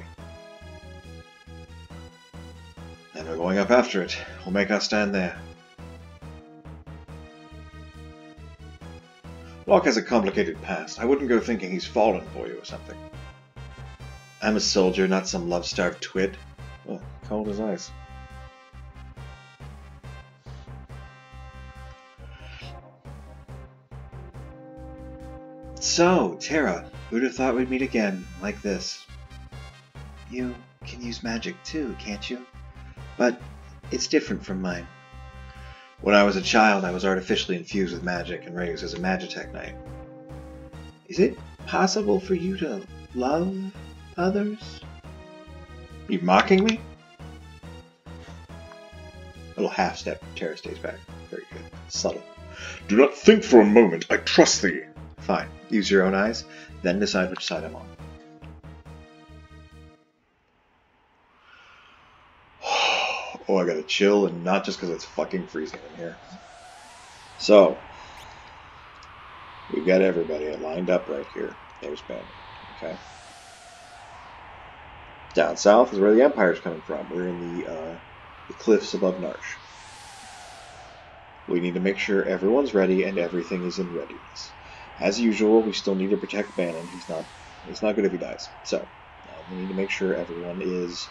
And we're going up after it. We'll make us stand there. Locke has a complicated past. I wouldn't go thinking he's fallen for you or something. I'm a soldier, not some love-starved twit. Oh, cold as ice. So, Terra, who'd have thought we'd meet again, like this? You can use magic too, can't you? But it's different from mine. When I was a child, I was artificially infused with magic and raised as a Magitech Knight. Is it possible for you to love others? You mocking me? Little half step, Terra stays back. Very good. Subtle. Do not think for a moment. I trust thee. Fine. Use your own eyes, then decide which side I'm on. <sighs> Oh, I gotta chill, and not just because it's fucking freezing in here. So, we've got everybody lined up right here. There's Ben. Okay. Down south is where the Empire's coming from. We're in the, uh, the cliffs above Narshe. We need to make sure everyone's ready and everything is in readiness. As usual, we still need to protect Bannon. He's not it's not good if he dies. So uh, we need to make sure everyone is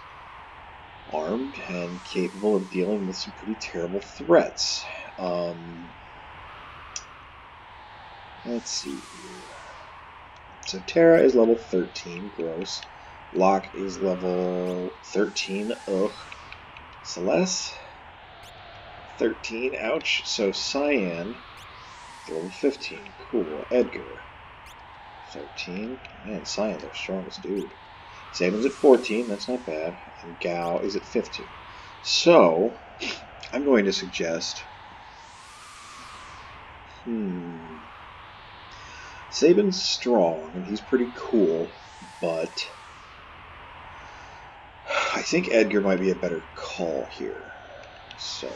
armed and capable of dealing with some pretty terrible threats. Um, let's see. So Terra is level 13, gross. Locke is level 13, ugh. Celeste, 13, ouch. So Cyan, level 15, cool. Edgar, 13. Man, Cyan's our strongest dude. Sabin's at 14, that's not bad. And Gau is at 15. So, I'm going to suggest. Hmm. Sabin's strong, and he's pretty cool, but. I think Edgar might be a better call here. So,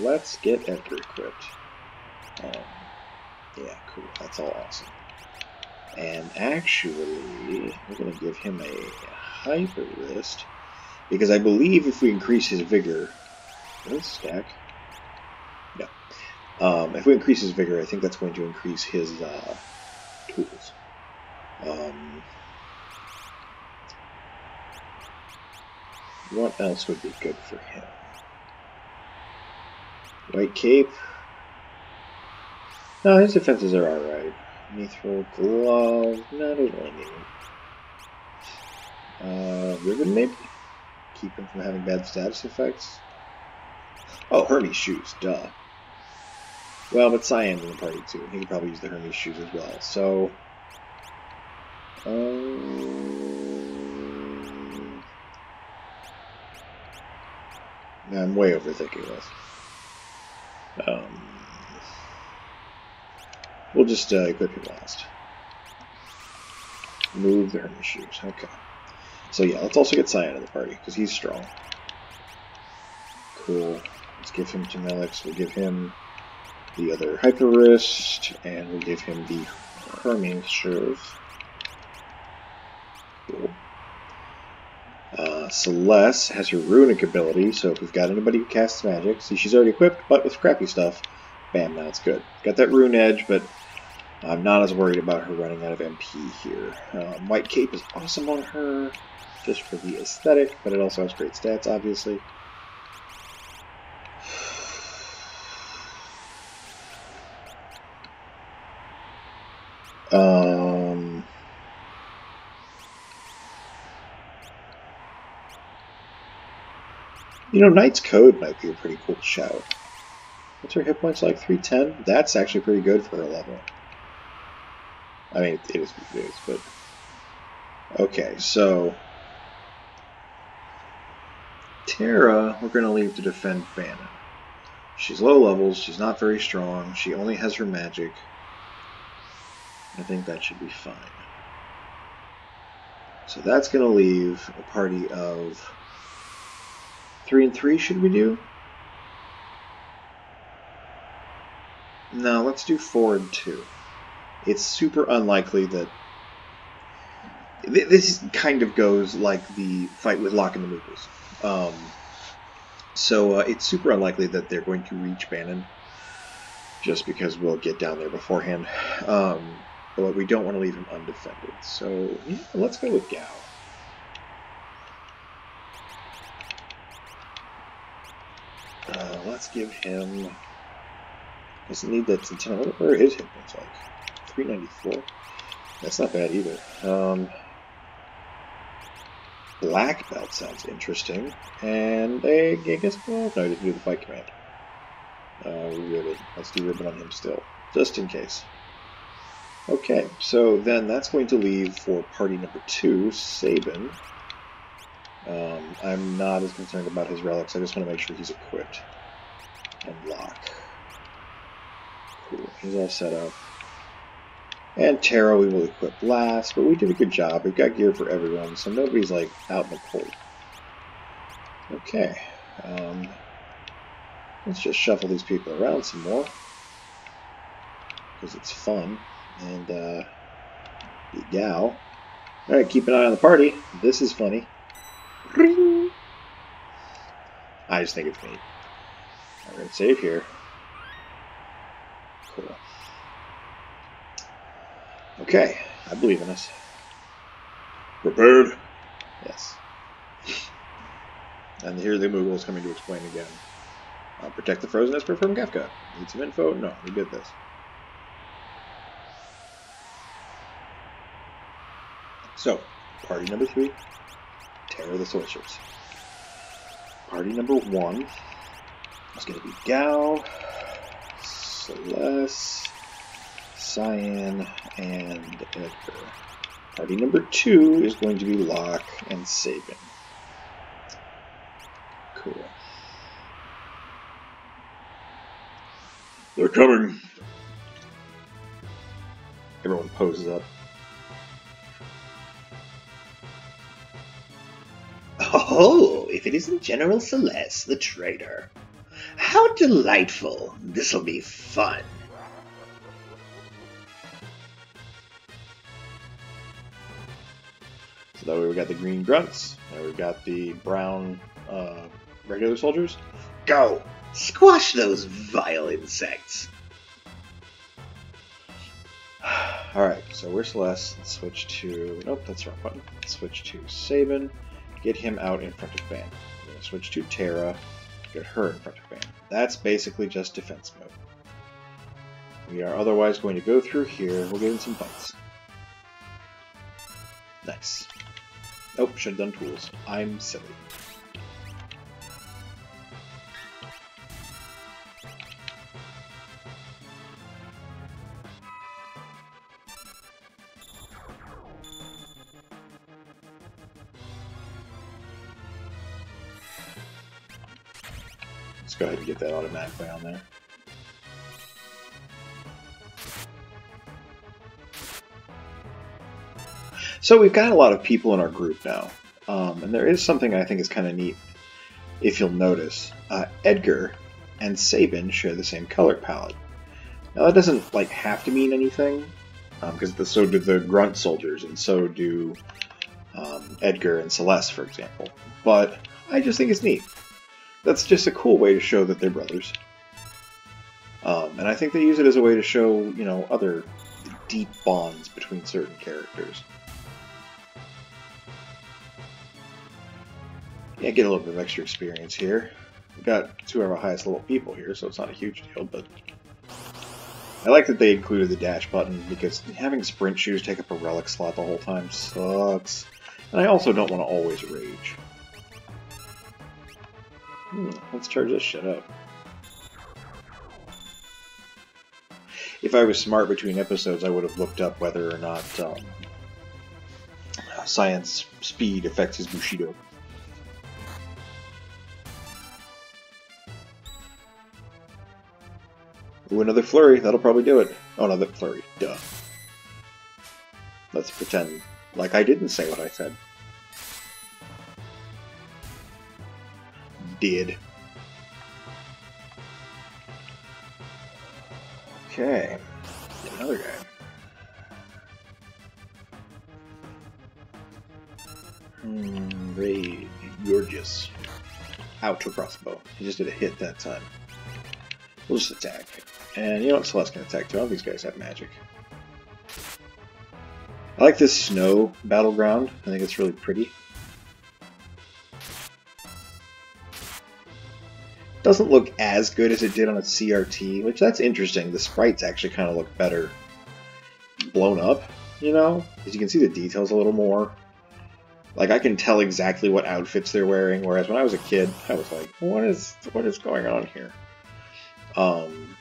let's get Edgar equipped. Um, yeah, cool. That's all awesome. And actually, we're going to give him a hyper wrist because I believe if we increase his vigor, let's stack. No, um, if we increase his vigor, I think that's going to increase his uh, tools. Um, what else would be good for him? White cape. No, his defenses are alright. Mithril glove. No, doesn't really need them. Uh, ribbon maybe? Keep him from having bad status effects. Oh, Hermes shoes, duh. Well, but Cyan's in the party too. He could probably use the Hermes shoes as well. So, um, I'm way overthinking this. Um, we'll just uh, equip him last. Move the Hermes shoes. Okay. So yeah, let's also get Cyan in the party, because he's strong. Cool. Let's give him to Melix. We'll give him the other Hyper Wrist, and we'll give him the Hermes shoes. Cool. Uh, Celeste has her runic ability, so if we've got anybody who casts magic, see she's already equipped, but with crappy stuff, bam, now it's good. Got that rune edge, but I'm not as worried about her running out of MP here. Um, White Cape is awesome on her, just for the aesthetic, but it also has great stats, obviously. Um, you know, Knight's Code might be a pretty cool shout. What's her hit points like? 310? That's actually pretty good for her level. I mean, it but... Okay, so... Terra, we're going to leave to defend Bannon. She's low levels, she's not very strong, she only has her magic. I think that should be fine. So that's going to leave a party of three and three, should we do? No, let's do four and two. It's super unlikely that this kind of goes like the fight with Locke and the Moogles. Um, so uh, it's super unlikely that they're going to reach Bannon, just because we'll get down there beforehand. Um, but we don't want to leave him undefended. So yeah, let's go with Gau. Uh, let's give him. Doesn't need that. What are his hit points like? Three ninety four. That's not bad either. Um, black belt sounds interesting. And well, no, I didn't do the fight command. Uh, Ribbon. Let's do Ribbon on him still, just in case. Okay, so then that's going to leave for party number two, Sabin. Um, I'm not as concerned about his relics, I just want to make sure he's equipped. And Locke. Cool, he's all set up. And Terra we will equip last, but we did a good job. We've got gear for everyone, so nobody's like out in the cold. Okay. Um, let's just shuffle these people around some more. Because it's fun. And, uh, Gau. Alright, keep an eye on the party. This is funny. Ring! I just think it's neat. Alright, save here. Cool. Okay, I believe in us. Prepared? Yes. <sighs> And here the Moogle is coming to explain again. Uh, protect the frozen Esper from Kefka. Need some info? No, we did this. So, party number three, Terra the Sorceress. Party number one is going to be Gau, Celeste, Cyan, and Edgar. Party number two is going to be Locke and Sabin. Cool. They're coming. Everyone poses up. Oh, if it isn't General Celeste, the traitor. How delightful. This'll be fun. So that way we got the green grunts, and we've got the brown uh, regular soldiers. Go! Squash those vile insects. <sighs> Alright, so we're Celeste. Let's switch to. Nope, that's the wrong button. Let's switch to Sabin. Get him out in front of Ban. We're to switch to Terra. Get her in front of Ban. That's basically just defense mode. We are otherwise going to go through here. We'll get in some fights. Nice. Nope, should have done tools. I'm silly. Let's go ahead and get that automatically on there. So we've got a lot of people in our group now, um, and there is something I think is kind of neat. If you'll notice, uh, Edgar and Sabin share the same color palette. Now that doesn't like have to mean anything, because um, so do the Grunt soldiers, and so do um, Edgar and Celeste, for example. But I just think it's neat. That's just a cool way to show that they're brothers. Um, and I think they use it as a way to show, you know, other deep bonds between certain characters. Yeah, get a little bit of extra experience here. We've got two of our highest level people here, so it's not a huge deal, but I like that they included the dash button because having sprint shoes take up a relic slot the whole time sucks. And I also don't want to always rage. Hmm, let's charge this shit up. If I was smart between episodes, I would have looked up whether or not um, Cyan's speed affects his Bushido. Ooh, another flurry. That'll probably do it. Oh, another flurry. Duh. Let's pretend like I didn't say what I said. Did. Okay. Another guy. Hmm, Ray Gorgeous. Auto crossbow. He just did a hit that time. We'll just attack. And you know what? Celeste can attack too. All these guys have magic. I like this snow battleground. I think it's really pretty. Doesn't look as good as it did on a CRT, which that's interesting. The sprites actually kind of look better blown up, you know? Because you can see the details a little more. Like I can tell exactly what outfits they're wearing, whereas when I was a kid, I was like, what is what is going on here? Um,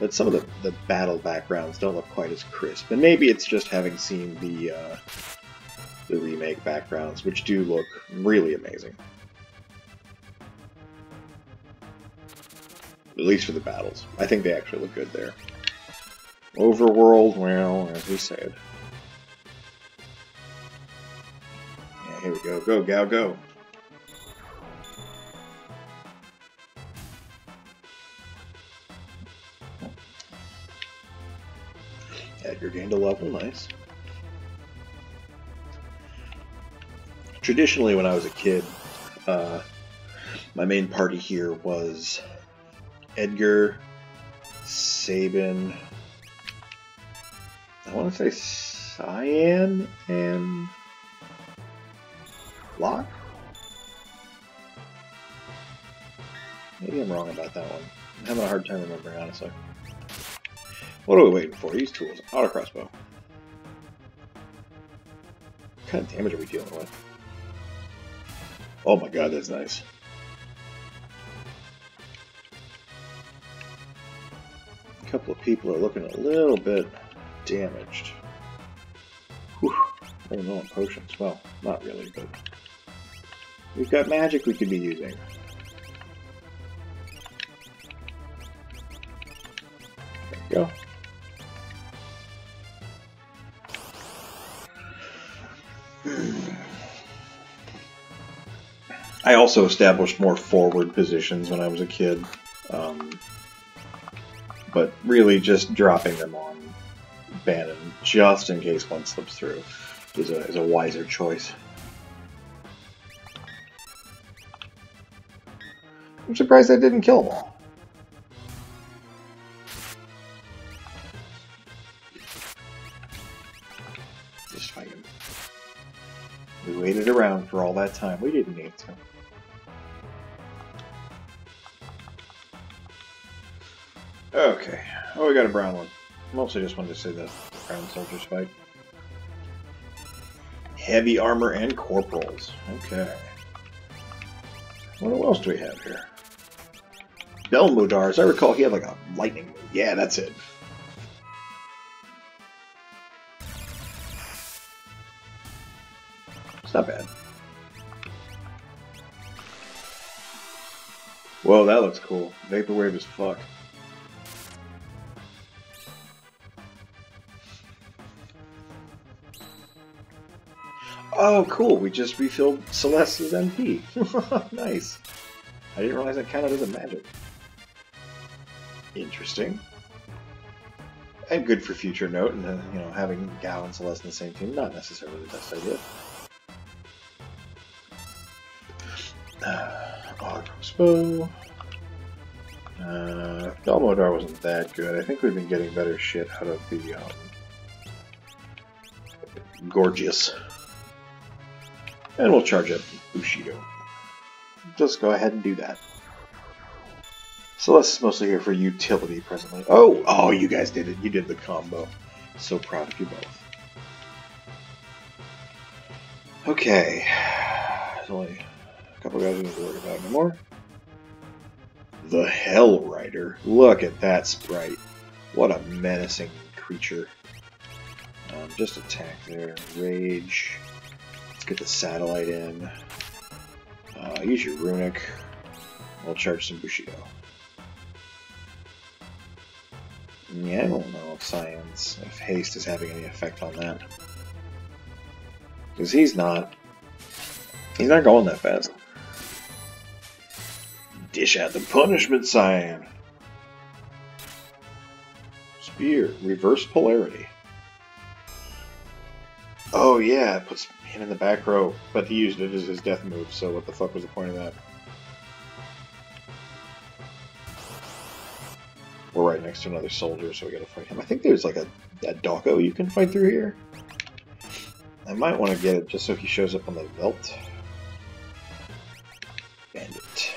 but some of the, the battle backgrounds don't look quite as crisp. And maybe it's just having seen the uh, the remake backgrounds, which do look really amazing. At least for the battles. I think they actually look good there. Overworld, well, as we said. Yeah, here we go. Go, Gal, go. A level, nice. Traditionally, when I was a kid, uh, my main party here was Edgar, Sabin, I want to say Cyan and Locke? Maybe I'm wrong about that one. I'm having a hard time remembering, honestly. What are we waiting for? Use tools. Auto crossbow. What kind of damage are we dealing with? Oh my god, that's nice. A couple of people are looking a little bit damaged. Whew. Oh no, potions. Well, not really, but we've got magic we could be using. There we go. I also established more forward positions when I was a kid. Um, but really just dropping them on Banon just in case one slips through is a, is a wiser choice. I'm surprised I didn't kill them all. Just fight him. We waited around for all that time. We didn't need to. Okay. Oh, we got a brown one. Mostly just wanted to say the brown soldiers fight. Heavy armor and corporals. Okay. What else do we have here? Belmodar, as I recall, he had like a lightning. Yeah, that's it. It's not bad. Whoa, that looks cool. Vaporwave as fuck. Oh, cool. We just refilled Celeste's MP. <laughs> nice. I didn't realize that counted as a magic. Interesting. And good for future note, and uh, you know, having Gau and Celeste in the same team, not necessarily the best idea. Uh. Uh, Belmodar wasn't that good. I think we've been getting better shit out of the um, Gorgeous. And we'll charge up Bushido. Just go ahead and do that. Celeste is mostly here for utility presently. Oh, oh, you guys did it. You did the combo. So proud of you both. Okay. There's only a couple guys we need to worry about anymore. The Hell Rider. Look at that sprite. What a menacing creature. Um, just attack there. Rage. Get the satellite in. Uh, use your runic. We'll charge some Bushido. Yeah, I don't know if science, if haste is having any effect on that. Because he's not. He's not going that fast. Dish out the punishment, Cyan. Spear, reverse polarity. Oh yeah, it puts him in the back row, but he used it as his death move, so what the fuck was the point of that? We're right next to another soldier, so we gotta fight him. I think there's like a, a doggo you can fight through here. I might want to get it just so he shows up on the veldt. Bandit.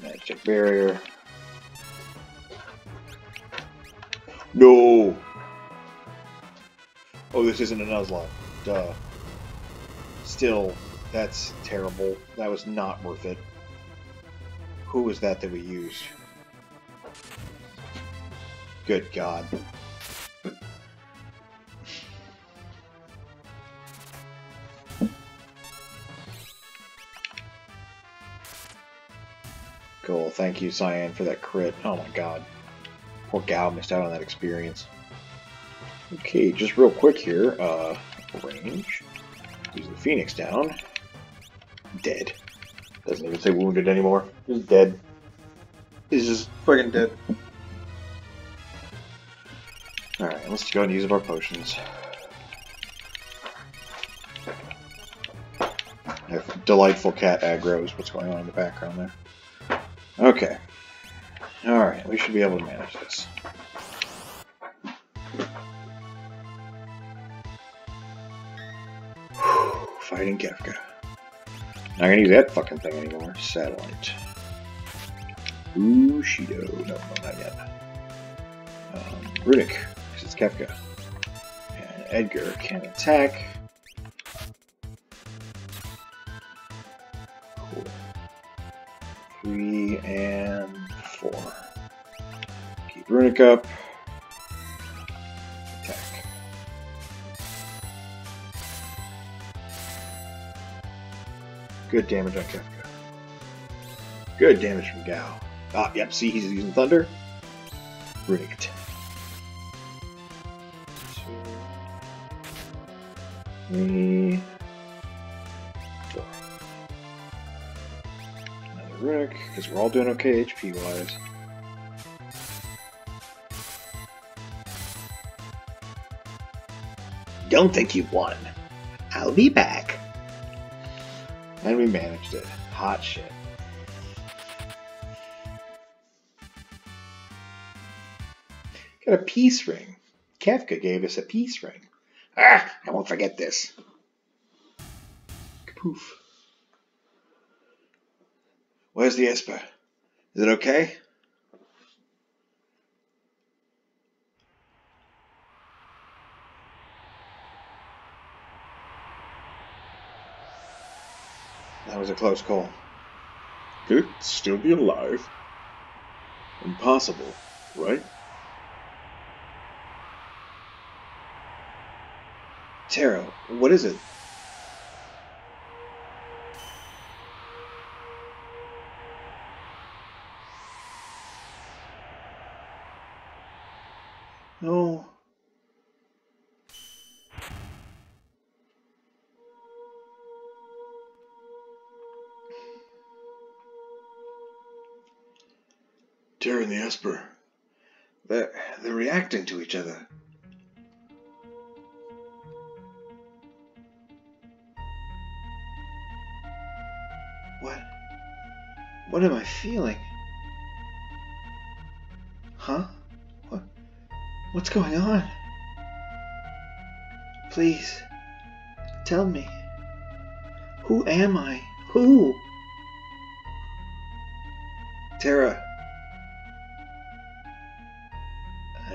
Magic barrier. No! Oh, this isn't a Nuzlocke. Duh. Still, that's terrible. That was not worth it. Who was that that we used? Good God. Cool, thank you, Cyan, for that crit. Oh my god. Poor Gau missed out on that experience. Okay, just real quick here. Uh, range. Use the Phoenix down. Dead. Doesn't even say wounded anymore. He's dead. He's just fucking dead. Alright, let's go and use up our potions. Delightful cat aggro is what's going on in the background there. Okay. Alright, we should be able to manage this. Fighting Kefka. Not gonna use that fucking thing anymore. Satellite. Bushido. No, no, not yet. Um, Runic, because it's Kefka. And Edgar can attack. Cool. Three and four. Keep Runic up. Good damage on Kefka. Good damage from Gau. Ah, yep, see, he's using Thunder. Runic. Three. Four. Another Runic, because we're all doing okay HP wise. Don't think you've won. I'll be back. And we managed it. Hot shit. Got a peace ring. Kefka gave us a peace ring. Ah, I won't forget this. Poof. Where's the Esper? Is it okay? That was a close call. Could it still be alive? Impossible, right? Tara, what is it? Esper. They're, they're reacting to each other. What? What am I feeling? Huh? What? What's going on? Please, tell me. Who am I? Who? Tara.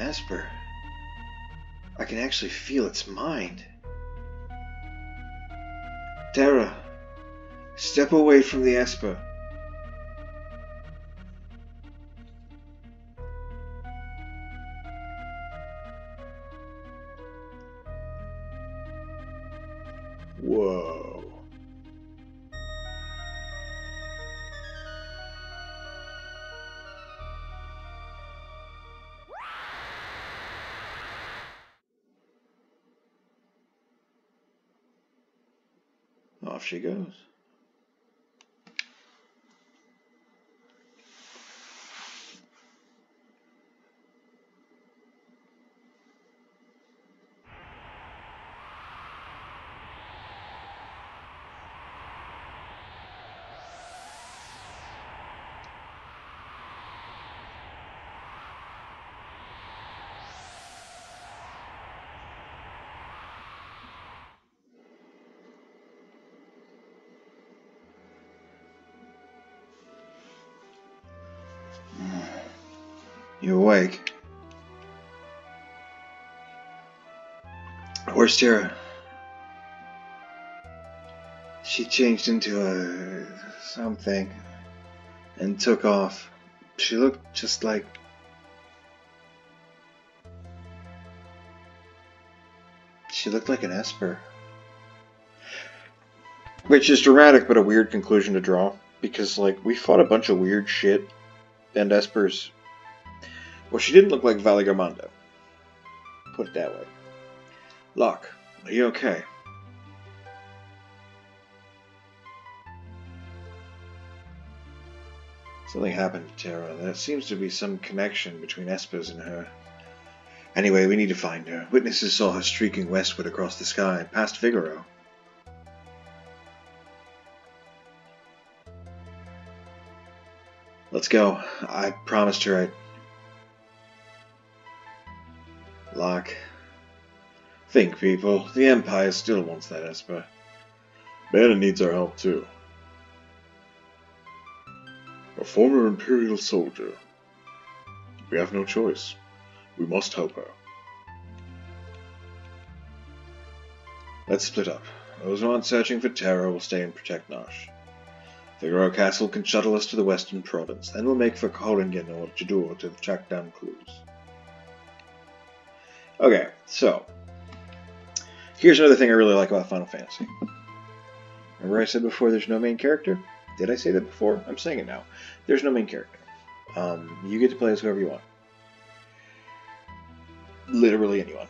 An Esper. I can actually feel its mind. Tara, step away from the Esper. You awake? Where's Tara? She changed into a something and took off. She looked just like. She looked like an Esper. Which is dramatic, but a weird conclusion to draw. Because, like, we fought a bunch of weird shit, and Esper's well, she didn't look like Valigarmanda. Put it that way. Locke, are you okay? Something happened to Tara. There seems to be some connection between Espers and her. Anyway, we need to find her. Witnesses saw her streaking westward across the sky, past Figaro. Let's go. I promised her I'd Locke. Think, people. The Empire still wants that Esper. Banon needs our help, too. A former Imperial soldier. We have no choice. We must help her. Let's split up. Those who aren't searching for Tara will stay and protect Narshe. Figaro Castle can shuttle us to the western province, then we'll make for Kohlingen or Jidoor to track down clues. Okay, so here's another thing I really like about Final Fantasy. Remember I said before there's no main character? Did I say that before? I'm saying it now. There's no main character. Um, you get to play as whoever you want. Literally anyone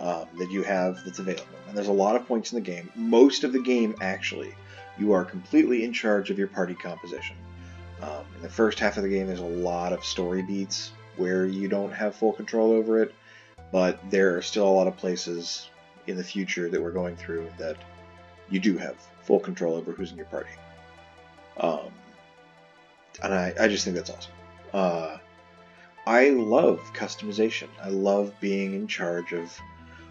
um, that you have that's available. And there's a lot of points in the game. Most of the game, actually, you are completely in charge of your party composition. Um, in the first half of the game, there's a lot of story beats where you don't have full control over it but there are still a lot of places in the future that we're going through that you do have full control over who's in your party. Um, and I, I just think that's awesome. Uh, I love customization. I love being in charge of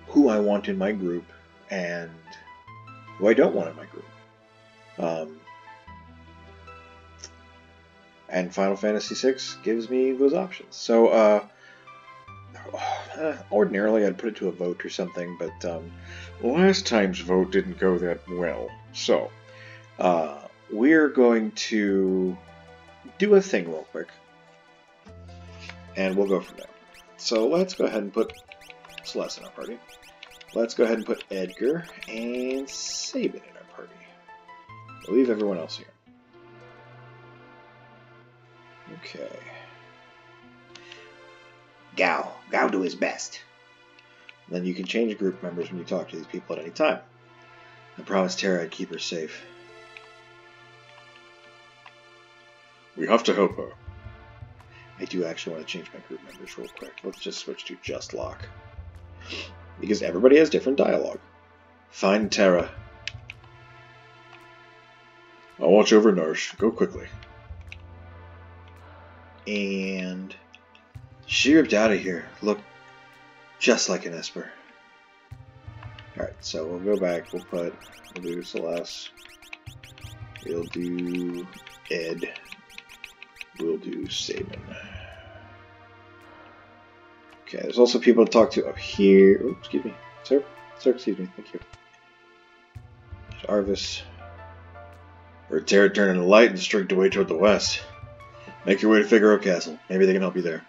who I want in my group and who I don't want in my group. Um, and Final Fantasy VI gives me those options. So, uh, <sighs> uh, ordinarily, I'd put it to a vote or something, but um, last time's vote didn't go that well. So, uh, we're going to do a thing real quick, and we'll go from there. So let's go ahead and put Celeste in our party. Let's go ahead and put Edgar and Sabin in our party. We'll leave everyone else here. Okay. Gau. Gao do his best. Then you can change group members when you talk to these people at any time. I promised Tara I'd keep her safe. We have to help her. I do actually want to change my group members real quick. Let's just switch to just Locke. Because everybody has different dialogue. Find Tara. I'll watch over Narshe. Go quickly. And she ripped out of here. Look just like an Esper. Alright, so we'll go back. We'll put, we'll do Celeste. We'll do Ed. We'll do Sabin. Okay, there's also people to talk to up here. Excuse me. Sir? Sir, excuse me. Thank you. There's Arvis. We're Terra turning the light and streaked away toward the west. Make your way to Figaro Castle. Maybe they can help you there.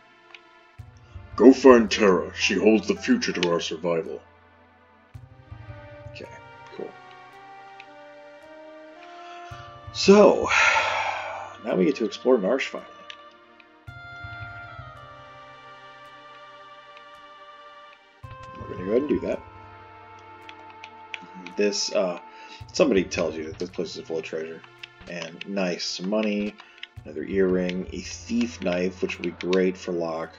Go find Tara. She holds the future to our survival. Okay, cool. So, now we get to explore Narshe finally. We're to go ahead and do that. This, uh, somebody tells you that this place is full of treasure. And nice money, another earring, a thief knife, which would be great for Locke.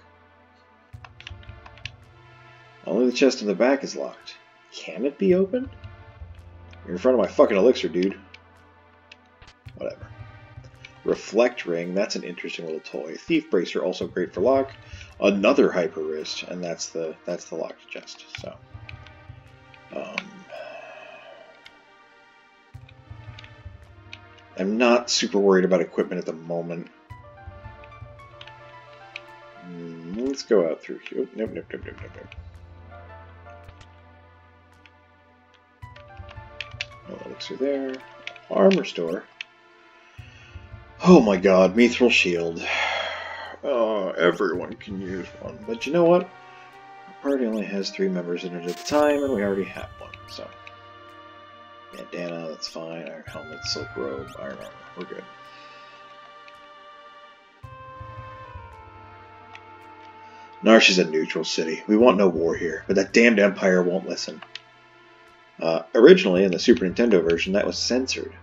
Only the chest in the back is locked. Can it be opened? You're in front of my fucking elixir, dude. Whatever. Reflect ring, that's an interesting little toy. Thief bracer, also great for Locke. Another hyper wrist, and that's the that's the locked chest. So, um, I'm not super worried about equipment at the moment. Mm, let's go out through here. Nope, nope, nope, nope, nope, nope. Elixir there. Armor store. Oh my god, Mithril Shield. Oh, everyone can use one. But you know what? Our party only has three members in it at a time, and we already have one, so. Bandana, that's fine. Iron helmet, silk robe, iron armor. We're good. Narshe is a neutral city. We want no war here, but that damned Empire won't listen. Uh, originally, in the Super Nintendo version, that was censored.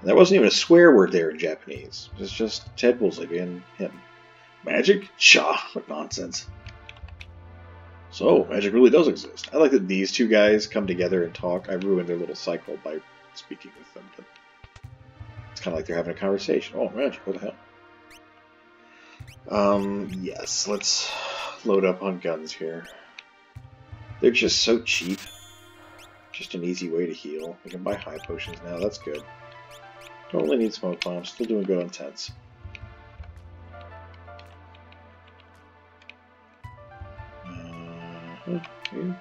And that wasn't even a swear word there in Japanese. It was just Ted Woolsey being him. Magic? Shaw, what nonsense. So, magic really does exist. I like that these two guys come together and talk. I ruined their little cycle by speaking with them, but it's kind of like they're having a conversation. Oh, magic, what the hell? Um, yes, let's load up on guns here. They're just so cheap. Just an easy way to heal. We can buy high potions now, that's good. Don't really need smoke bombs, still doing good on tents. Uh, okay.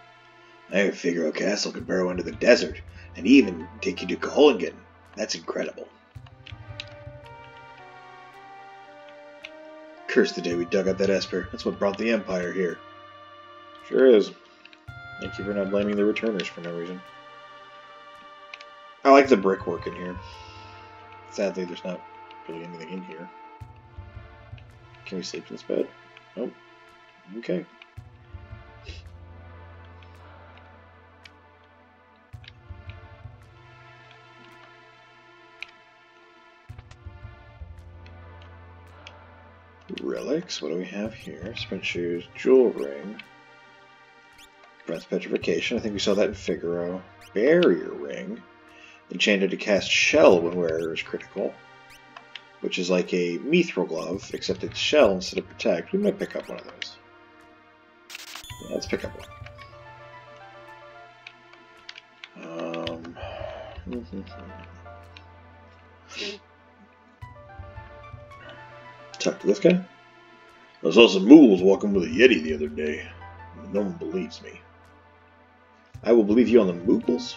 I heard Figaro Castle could burrow into the desert and even take you to Kohlingen. That's incredible. Curse the day we dug up that Esper. That's what brought the Empire here. Sure is. Thank you for not blaming the returners for no reason. I like the brickwork in here. Sadly, there's not really anything in here. Can we sleep in this bed? Nope. Okay. Relics, what do we have here? Sprint shoes, jewel ring, breath petrification. I think we saw that in Figaro. Barrier ring, enchanted to cast shell when wearer is critical, which is like a mithril glove, except it's shell instead of protect. We might pick up one of those. Yeah, let's pick up one. Um, <laughs> Talk to this guy. I saw some moogles walking with a Yeti the other day. No one believes me. I will believe you on the moogles.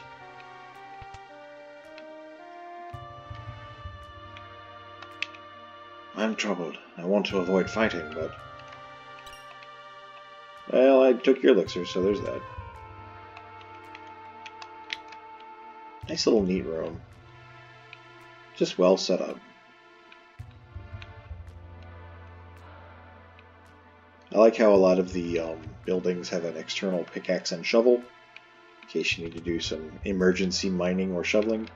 I'm troubled. I want to avoid fighting, but... Well, I took your elixir, so there's that. Nice little neat room. Just well set up. I like how a lot of the um, buildings have an external pickaxe and shovel, in case you need to do some emergency mining or shoveling.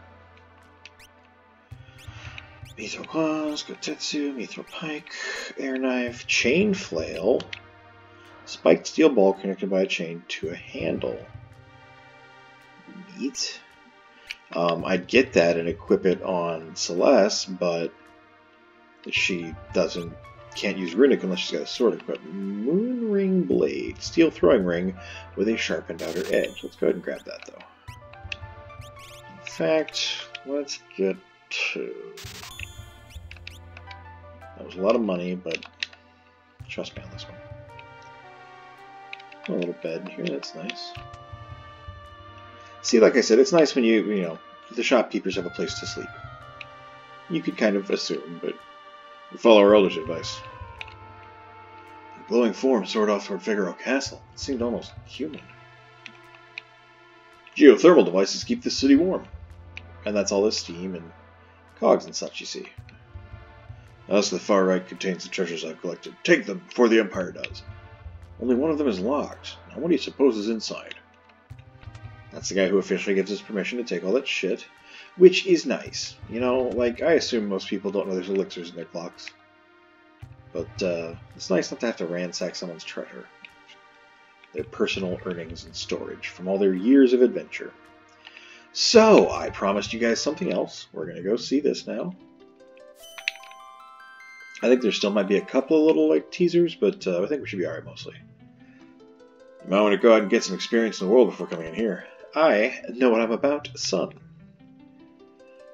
Mithril claws, Kotetsu, Mithril pike, air knife, chain flail, spiked steel ball connected by a chain to a handle. Neat. Um, I'd get that and equip it on Celeste, but she doesn't can't use runic unless she's got a sword equipped. Moon ring blade, steel throwing ring with a sharpened outer edge. Let's go ahead and grab that though. In fact, let's get to. That was a lot of money, but trust me on this one. A little bed here, that's nice. See, like I said, it's nice when you, you know, the shopkeepers have a place to sleep. You could kind of assume, but we follow our elders' advice. The glowing form soared off toward Figaro Castle. It seemed almost human. Geothermal devices keep the city warm. And that's all the steam and cogs and such you see. Thus, the far right contains the treasures I've collected. Take them before the Empire does. Only one of them is locked. Now, what do you suppose is inside? That's the guy who officially gives us permission to take all that shit, which is nice. You know, like, I assume most people don't know there's elixirs in their clocks. But uh, it's nice not to have to ransack someone's treasure, their personal earnings and storage from all their years of adventure. So, I promised you guys something else. We're going to go see this now. I think there still might be a couple of little like teasers, but uh, I think we should be alright mostly. You might want to go out and get some experience in the world before coming in here. I know what I'm about, son.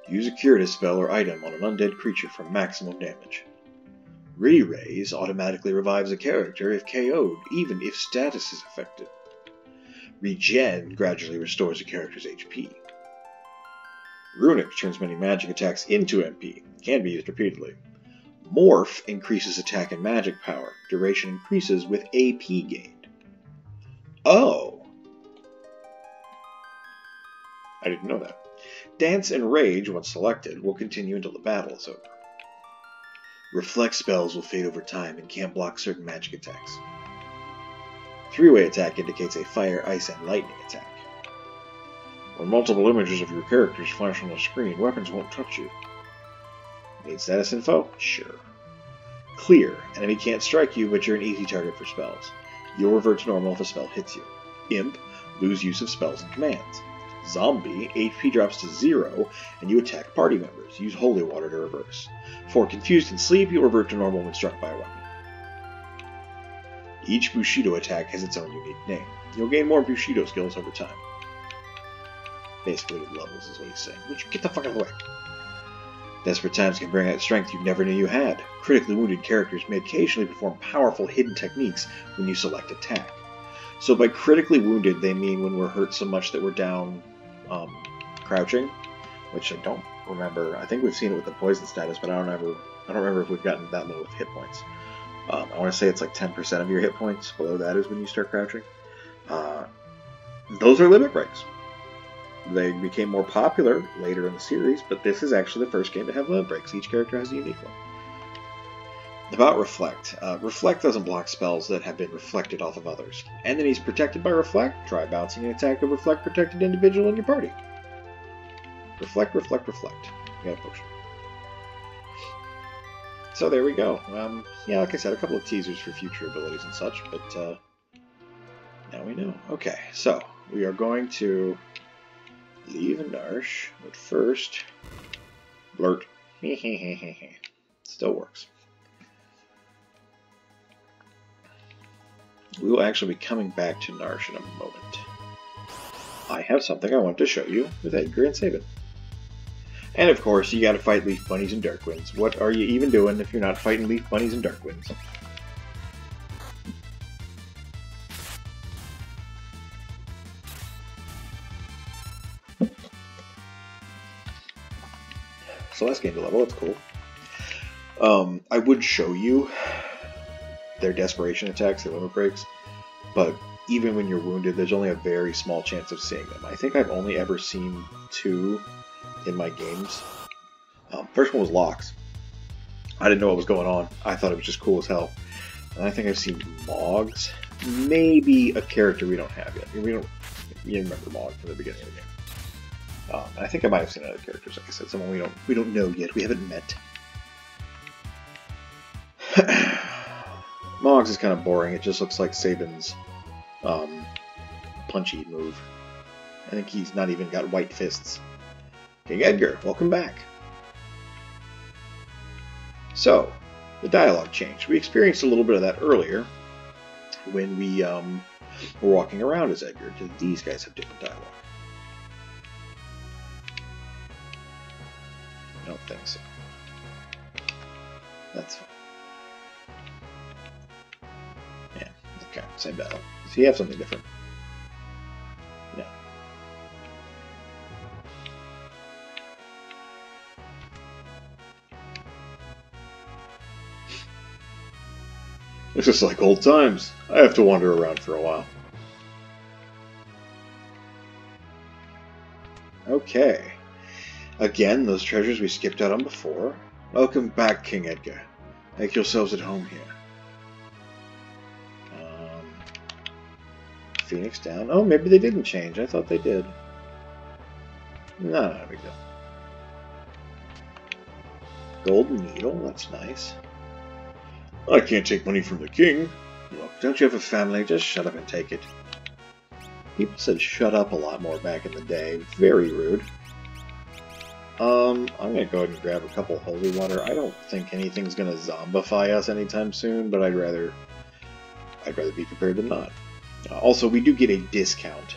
Use a curative spell or item on an undead creature for maximum damage. Re-raise automatically revives a character if KO'd, even if status is affected. Regen gradually restores a character's HP. Runic turns many magic attacks into MP, can be used repeatedly. Morph increases attack and magic power. Duration increases with AP gained. Oh! I didn't know that. Dance and Rage, once selected, will continue until the battle is over. Reflect spells will fade over time and can't block certain magic attacks. Three-way attack indicates a fire, ice, and lightning attack. When multiple images of your characters flash on the screen, weapons won't touch you. Need status info? Sure. Clear. Enemy can't strike you, but you're an easy target for spells. You'll revert to normal if a spell hits you. Imp, lose use of spells and commands. Zombie, HP drops to zero, and you attack party members. Use holy water to reverse. For confused and sleep, you'll revert to normal when struck by a weapon. Each Bushido attack has its own unique name. You'll gain more Bushido skills over time. Basically with levels is what he's saying. Would you get the fuck out of the way? Desperate times can bring out strength you never knew you had. Critically wounded characters may occasionally perform powerful hidden techniques when you select attack. So by critically wounded, they mean when we're hurt so much that we're down um, crouching, which I don't remember. I think we've seen it with the poison status, but I don't ever, I don't remember if we've gotten that low with hit points. Um, I want to say it's like 10% of your hit points. Below that is when you start crouching. Uh, those are limit breaks. They became more popular later in the series, but this is actually the first game to have limit breaks. Each character has a unique one. About Reflect. Uh, reflect doesn't block spells that have been reflected off of others. Enemies protected by Reflect, try bouncing an attack of Reflect protected individual in your party. Reflect, Reflect, Reflect. You got a potion. So there we go. Um, yeah, like I said, a couple of teasers for future abilities and such, but uh, now we know. Okay, so we are going to leave Narshe, but first, blurt. <laughs> Still works. We will actually be coming back to Narshe in a moment. I have something I want to show you with Edgar and Sabin. And of course, you gotta fight Leaf Bunnies and Darkwinds. What are you even doing if you're not fighting Leaf Bunnies and Darkwinds? So let's gain the level, that's cool. Um, I would show you their desperation attacks, their limit breaks, but even when you're wounded, there's only a very small chance of seeing them. I think I've only ever seen two in my games. Um, first one was Locke's. I didn't know what was going on. I thought it was just cool as hell. And I think I've seen Mog's. Maybe a character we don't have yet. We don't. You remember Mog from the beginning of the game. Um, I think I might have seen other characters. Like I said, someone we don't we don't know yet. We haven't met. <sighs> <laughs> Mog's is kind of boring. It just looks like Sabin's um, punchy move. I think he's not even got white fists. King Edgar, welcome back. So, the dialogue changed. We experienced a little bit of that earlier when we um, were walking around as Edgar. These guys have different dialogue? I don't think so. That's fine. Okay, same battle. Does he have something different? No. It's just like old times. I have to wander around for a while. Okay. Again, those treasures we skipped out on before. Welcome back, King Edgar. Make yourselves at home here. Phoenix down. Oh, maybe they didn't change. I thought they did. No, no big deal. Golden Needle, that's nice. I can't take money from the king. Look, don't you have a family? Just shut up and take it. People said shut up a lot more back in the day. Very rude. Um, I'm gonna go ahead and grab a couple holy water. I don't think anything's gonna zombify us anytime soon, but I'd rather I'd rather be prepared than not. Also, we do get a discount.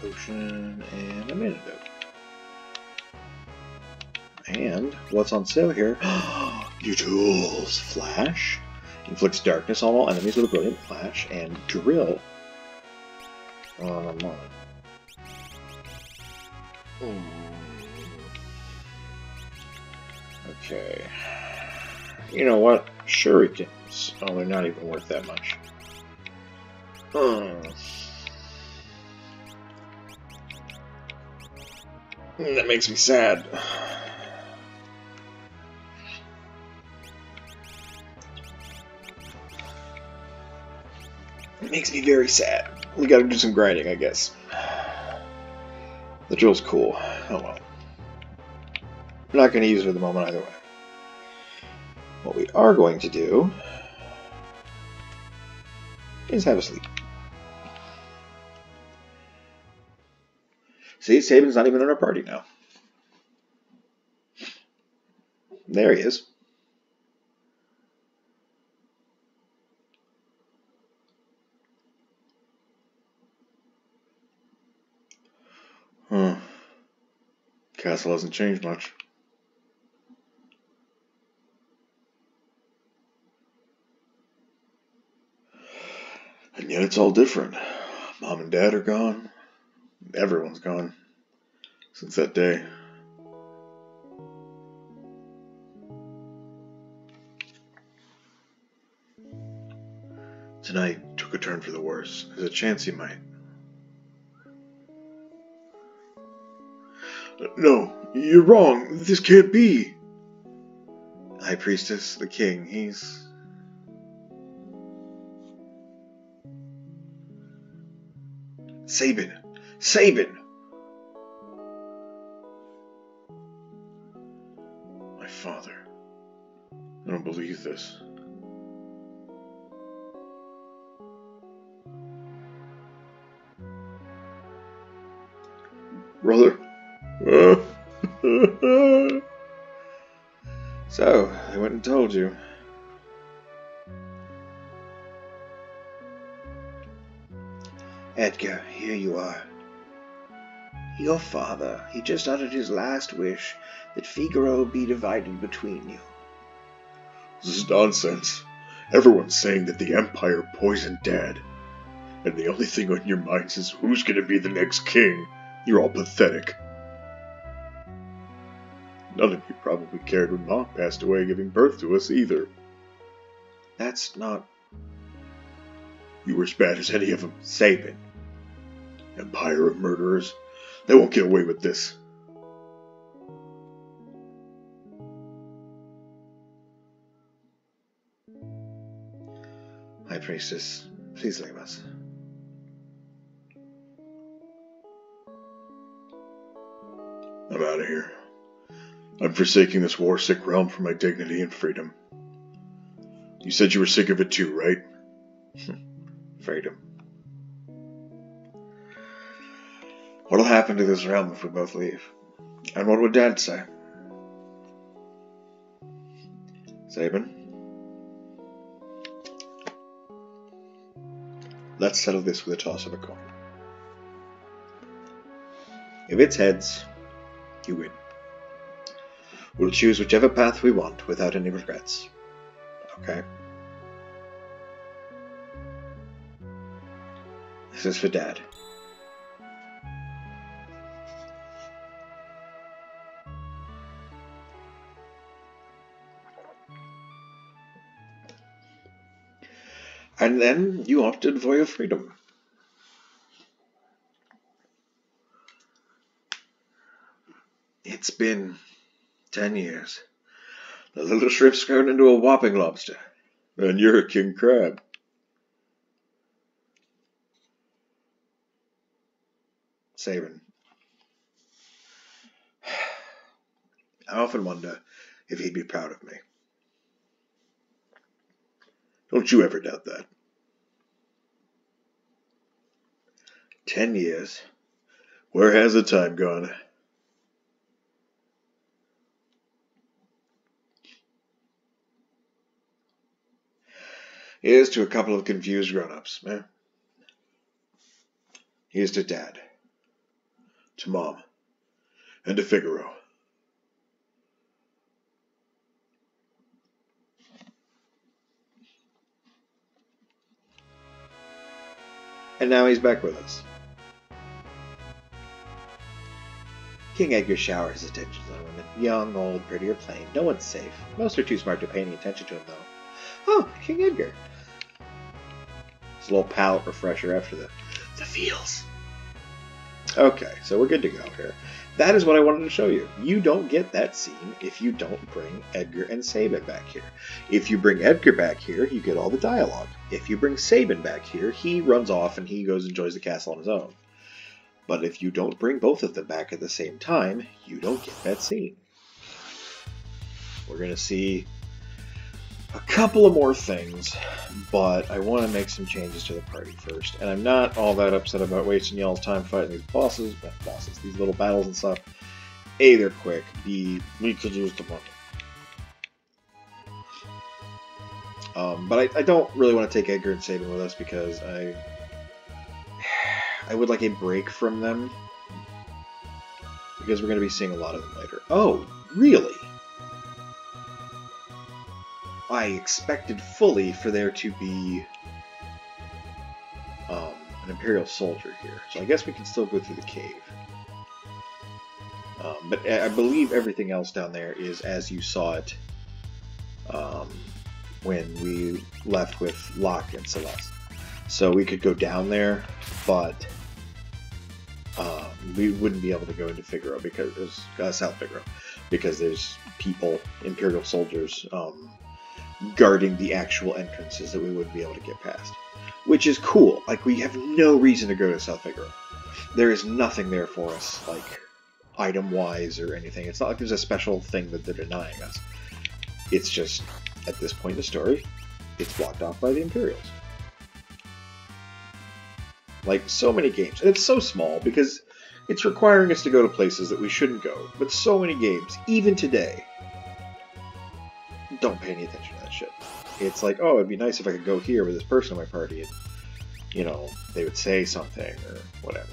Potion and a antidote. And what's on sale here? <gasps> New tools. Flash. Inflicts darkness on all enemies with a brilliant flash. And drill. Um, hmm. Okay. You know what? Shurikens. Oh, they're not even worth that much. Hmm. That makes me sad. It makes me very sad. We gotta do some grinding, I guess. The drill's cool. Oh well. I'm not gonna use it at the moment either way. What we are going to do is have a sleep. See, Sabin's not even in our party now. There he is. Hmm. Castle hasn't changed much. And yet it's all different. Mom and dad are gone. Everyone's gone since that day. Tonight took a turn for the worse. There's a chance he might. No, you're wrong. This can't be. High Priestess, the king, he's. Sabin! Sabin! My father. I don't believe this. Brother? <laughs> so, I went and told you. Edgar, here you are. Your father, he just uttered his last wish that Figaro be divided between you. This is nonsense. Everyone's saying that the Empire poisoned Dad. And the only thing on your minds is who's gonna be the next king. You're all pathetic. None of you probably cared when Mom passed away giving birth to us either. That's not. You were as bad as any of them. Sabin. Empire of murderers. They won't get away with this. High Priestess, please leave us. I'm out of here. I'm forsaking this war sick realm for my dignity and freedom. You said you were sick of it too, right? <laughs> freedom. What'll happen to this realm if we both leave? And what would Dad say? Sabin? Let's settle this with a toss of a coin. If it's heads, you win. We'll choose whichever path we want without any regrets. Okay? This is for Dad. And then you opted for your freedom. It's been ten years. The little shrimp's grown into a whopping lobster. And you're a king crab. Sabin. I often wonder if he'd be proud of me. Don't you ever doubt that. Ten years. Where has the time gone? Here's to a couple of confused grown-ups, eh? Here's to Dad, to Mom, and to Figaro. And now he's back with us. King Edgar showers his attentions on women, young, old, pretty, or plain. No one's safe. Most are too smart to pay any attention to him, though. Oh, King Edgar. It's a little palate refresher after the, the feels. Okay, so we're good to go here. That is what I wanted to show you. You don't get that scene if you don't bring Edgar and Sabin back here. If you bring Edgar back here, you get all the dialogue. If you bring Sabin back here, he runs off and he goes and enjoys the castle on his own. But if you don't bring both of them back at the same time, you don't get that scene. We're going to see a couple of more things, but I want to make some changes to the party first. And I'm not all that upset about wasting y'all's time fighting these bosses, bosses, these little battles and stuff. A, they're quick. B, we could use the money. Um, but I, I, don't really want to take Edgar and Sabin with us because I I would like a break from them because we're going to be seeing a lot of them later. Oh, really? I expected fully for there to be um, an Imperial soldier here. So I guess we can still go through the cave. Um, but I believe everything else down there is as you saw it um, when we left with Locke and Celes. So we could go down there, but um, we wouldn't be able to go into Figaro because uh, South Figaro because there's people, Imperial soldiers, um, guarding the actual entrances that we wouldn't be able to get past. Which is cool. Like, we have no reason to go to South Figaro. There is nothing there for us, like, item-wise or anything. It's not like there's a special thing that they're denying us. It's just, at this point in the story, it's blocked off by the Imperials. Like, so many games. And it's so small because it's requiring us to go to places that we shouldn't go. But so many games, even today, don't pay any attention to that shit. It's like, oh, it'd be nice if I could go here with this person in my party and, you know, they would say something or whatever.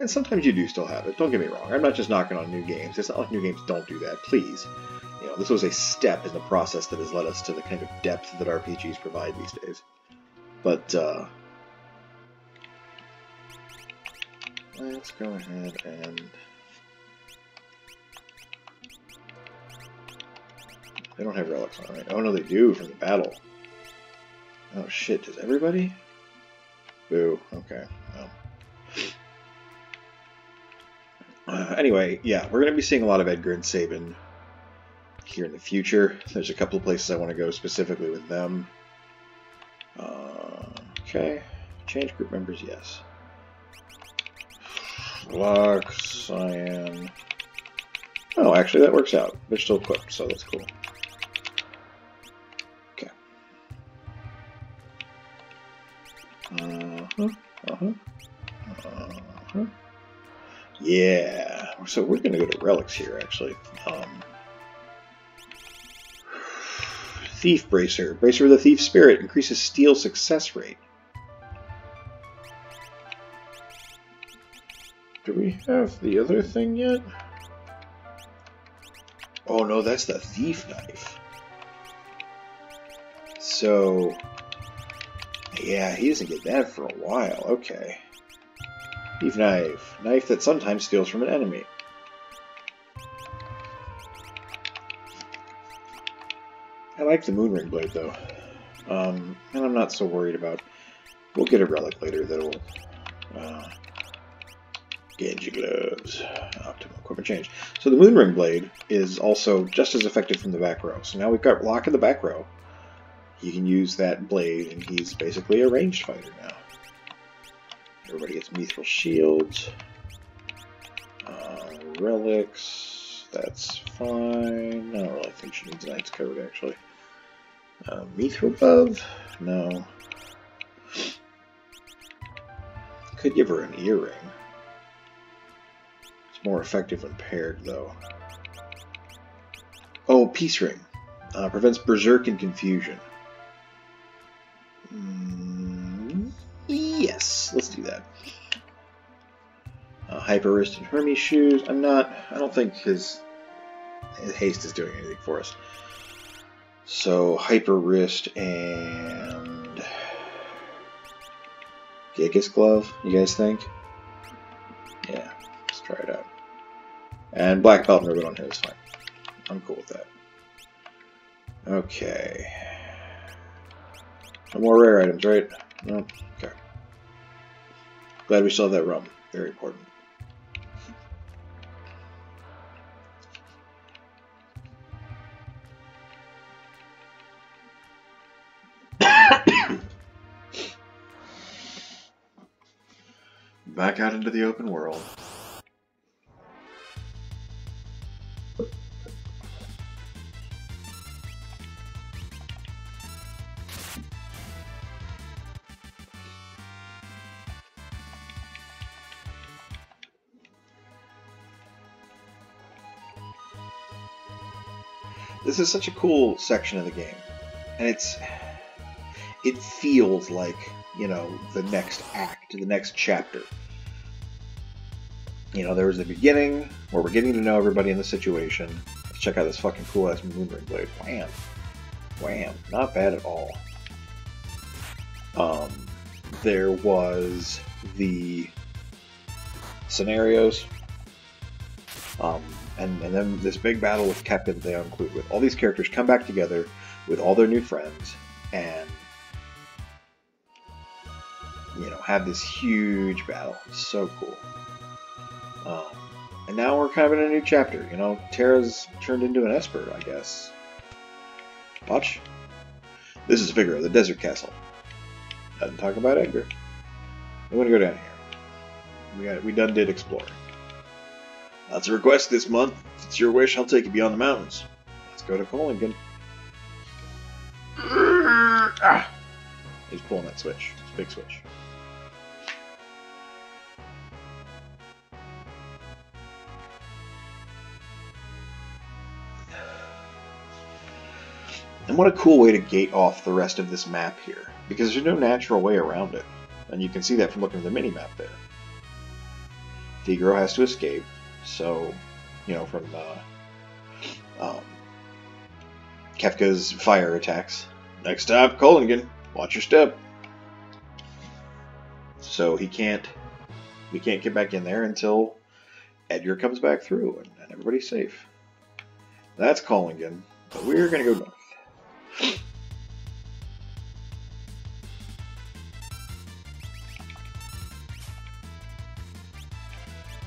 And sometimes you do still have it. Don't get me wrong. I'm not just knocking on new games. It's not like new games don't do that. Please. You know, this was a step in the process that has led us to the kind of depth that RPGs provide these days. But, uh, let's go ahead and they don't have relics on right? Oh no they do from the battle. Oh shit does everybody? Boo okay uh, anyway yeah we're gonna be seeing a lot of Edgar and Sabin here in the future there's a couple of places I want to go specifically with them uh, okay change group members yes Locke, cyan. Oh, actually, that works out. They're still equipped, so that's cool. Okay. Uh-huh. Uh-huh. Uh-huh. Yeah. So we're going to go to relics here, actually. Um, Thief Bracer. Bracer with a Thief Spirit increases steal success rate. Do we have the other thing yet? Oh no, that's the thief knife. So, yeah, he doesn't get that for a while. Okay. Thief knife. Knife that sometimes steals from an enemy. Like the moonring blade though. Um, and I'm not so worried about... We'll get a relic later that'll uh, Genji gloves. Optimal equipment change. So the Moonring Blade is also just as effective from the back row. So now we've got Locke in the back row. he can use that blade, and he's basically a ranged fighter now. Everybody gets mithril shields, uh, relics. That's fine. I don't really think she needs knight's coat actually. Uh, mithril glove? No. Could give her an earring. It's more effective when paired, though. Oh, peace ring. Uh, prevents berserk and confusion. Mm, yes, let's do that. Uh, hyper wrist and Hermes shoes. I'm not. I don't think his, his haste is doing anything for us. So hyper wrist and Gigas glove. You guys think? Yeah, let's try it out. And black belt and ribbon on his. Fine. I'm cool with that. Okay. No more rare items, right? No? Okay. Glad we still have that rum. Very important. Back out into the open world. This is such a cool section of the game. And it's it feels like, you know, the next act, the next chapter. You know, there was the beginning where we're getting to know everybody in the situation. Let's check out this fucking cool ass moonring blade. Wham. Wham. Not bad at all. Um, there was the scenarios. Um, and, and then this big battle with Captain Theon Clute, with all these characters come back together with all their new friends and you know have this huge battle. It's so cool. Um, and now we're kind of in a new chapter. You know, Terra's turned into an Esper, I guess. Watch. This is Vigor the Desert Castle. Doesn't talk about Edgar. Want to go down here. We got we done did explore. That's a request this month. If it's your wish, I'll take you beyond the mountains. Let's go to Kohlingen. Ah! He's pulling that switch. It's a big switch. What a cool way to gate off the rest of this map here, because there's no natural way around it. And you can see that from looking at the mini-map there. Figaro has to escape, so, you know, from uh, um, Kefka's fire attacks. Next stop, Kohlingen. Watch your step. So he can't, we can't get back in there until Edgar comes back through and, and everybody's safe. That's Kohlingen, but we're gonna go north.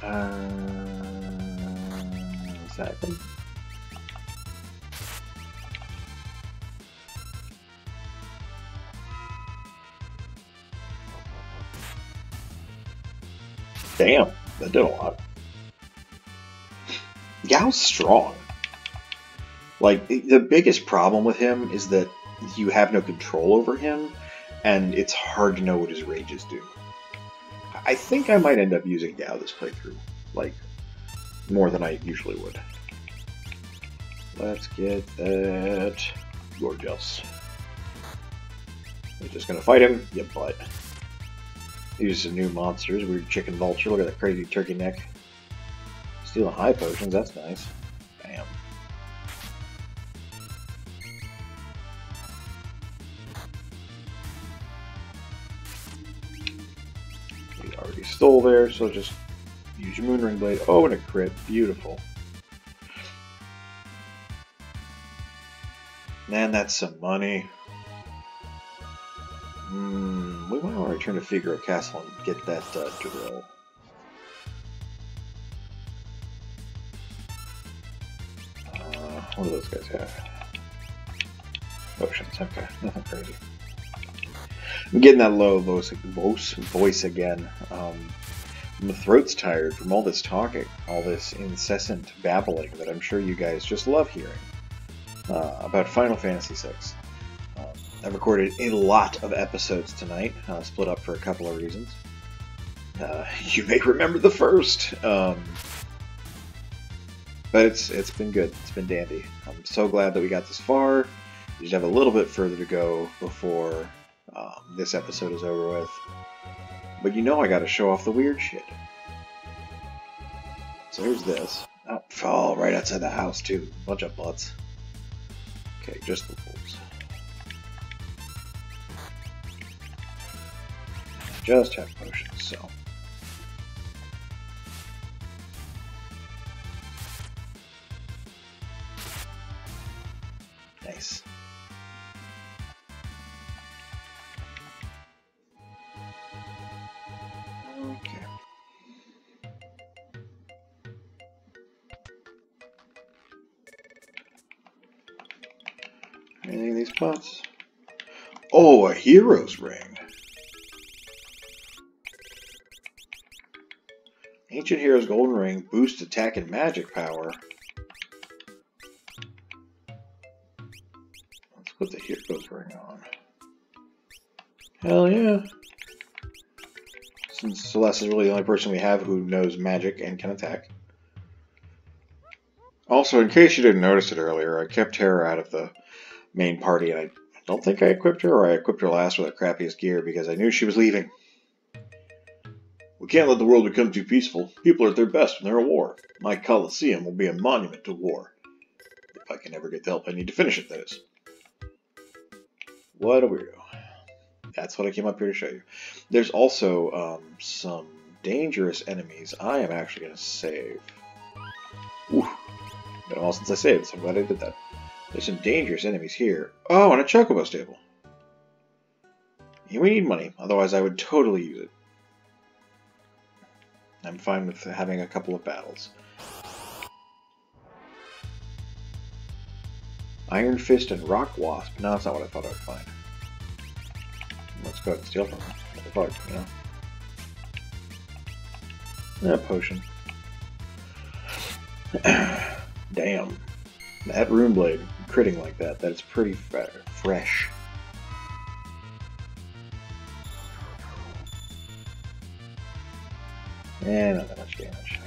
Uh. Damn, that did a lot. Gau's strong. Like, the biggest problem with him is that you have no control over him, and it's hard to know what his rages do. I think I might end up using Gau this playthrough, like, more than I usually would. Let's get that gorgeous. We're just gonna fight him, you butt. Use some new monsters, weird chicken vulture, look at that crazy turkey neck. Stealing high potions, that's nice. Stole there, so just use your moonring blade. Oh, and a crit. Beautiful. Man, that's some money. Hmm, we might want to return to Figaro Castle and get that uh, drill. Uh, what do those guys have? potions. Okay, nothing crazy. I'm getting that low voice, again. Um, my throat's tired from all this talking, all this incessant babbling that I'm sure you guys just love hearing uh, about Final Fantasy VI. Um, I recorded a lot of episodes tonight, uh, split up for a couple of reasons. Uh, <laughs> you may remember the first, um, but it's it's been good. It's been dandy. I'm so glad that we got this far. We just have a little bit further to go before um, this episode is over with. But you know I gotta show off the weird shit. So here's this. Oh, fall right outside the house too. Bunch of butts. Okay, just the wolves. Just have potions, so. Nice. Anything in these pots? Oh, a hero's ring. Ancient Hero's Golden Ring boosts attack and magic power. Let's put the Hero's Ring on. Hell yeah. Since Celes is really the only person we have who knows magic and can attack. Also, in case you didn't notice it earlier, I kept Terra out of the main party, and I don't think I equipped her, or I equipped her last with the crappiest gear because I knew she was leaving. We can't let the world become too peaceful. People are at their best when they're at war. My Colosseum will be a monument to war. If I can ever get the help I need to finish it, that is. What a weirdo. That's what I came up here to show you. There's also um, some dangerous enemies I am actually going to save. Ooh. Been a while since I saved, so I'm glad I did that. There's some dangerous enemies here. Oh, and a chocobo stable. We need money, otherwise I would totally use it. I'm fine with having a couple of battles. Iron Fist and Rock Wasp. No, that's not what I thought I would find. Let's go ahead and steal from him. What the fuck, you know? Yeah, potion. <clears throat> Damn. That rune blade critting like that, that's pretty fresh. And not that much damage.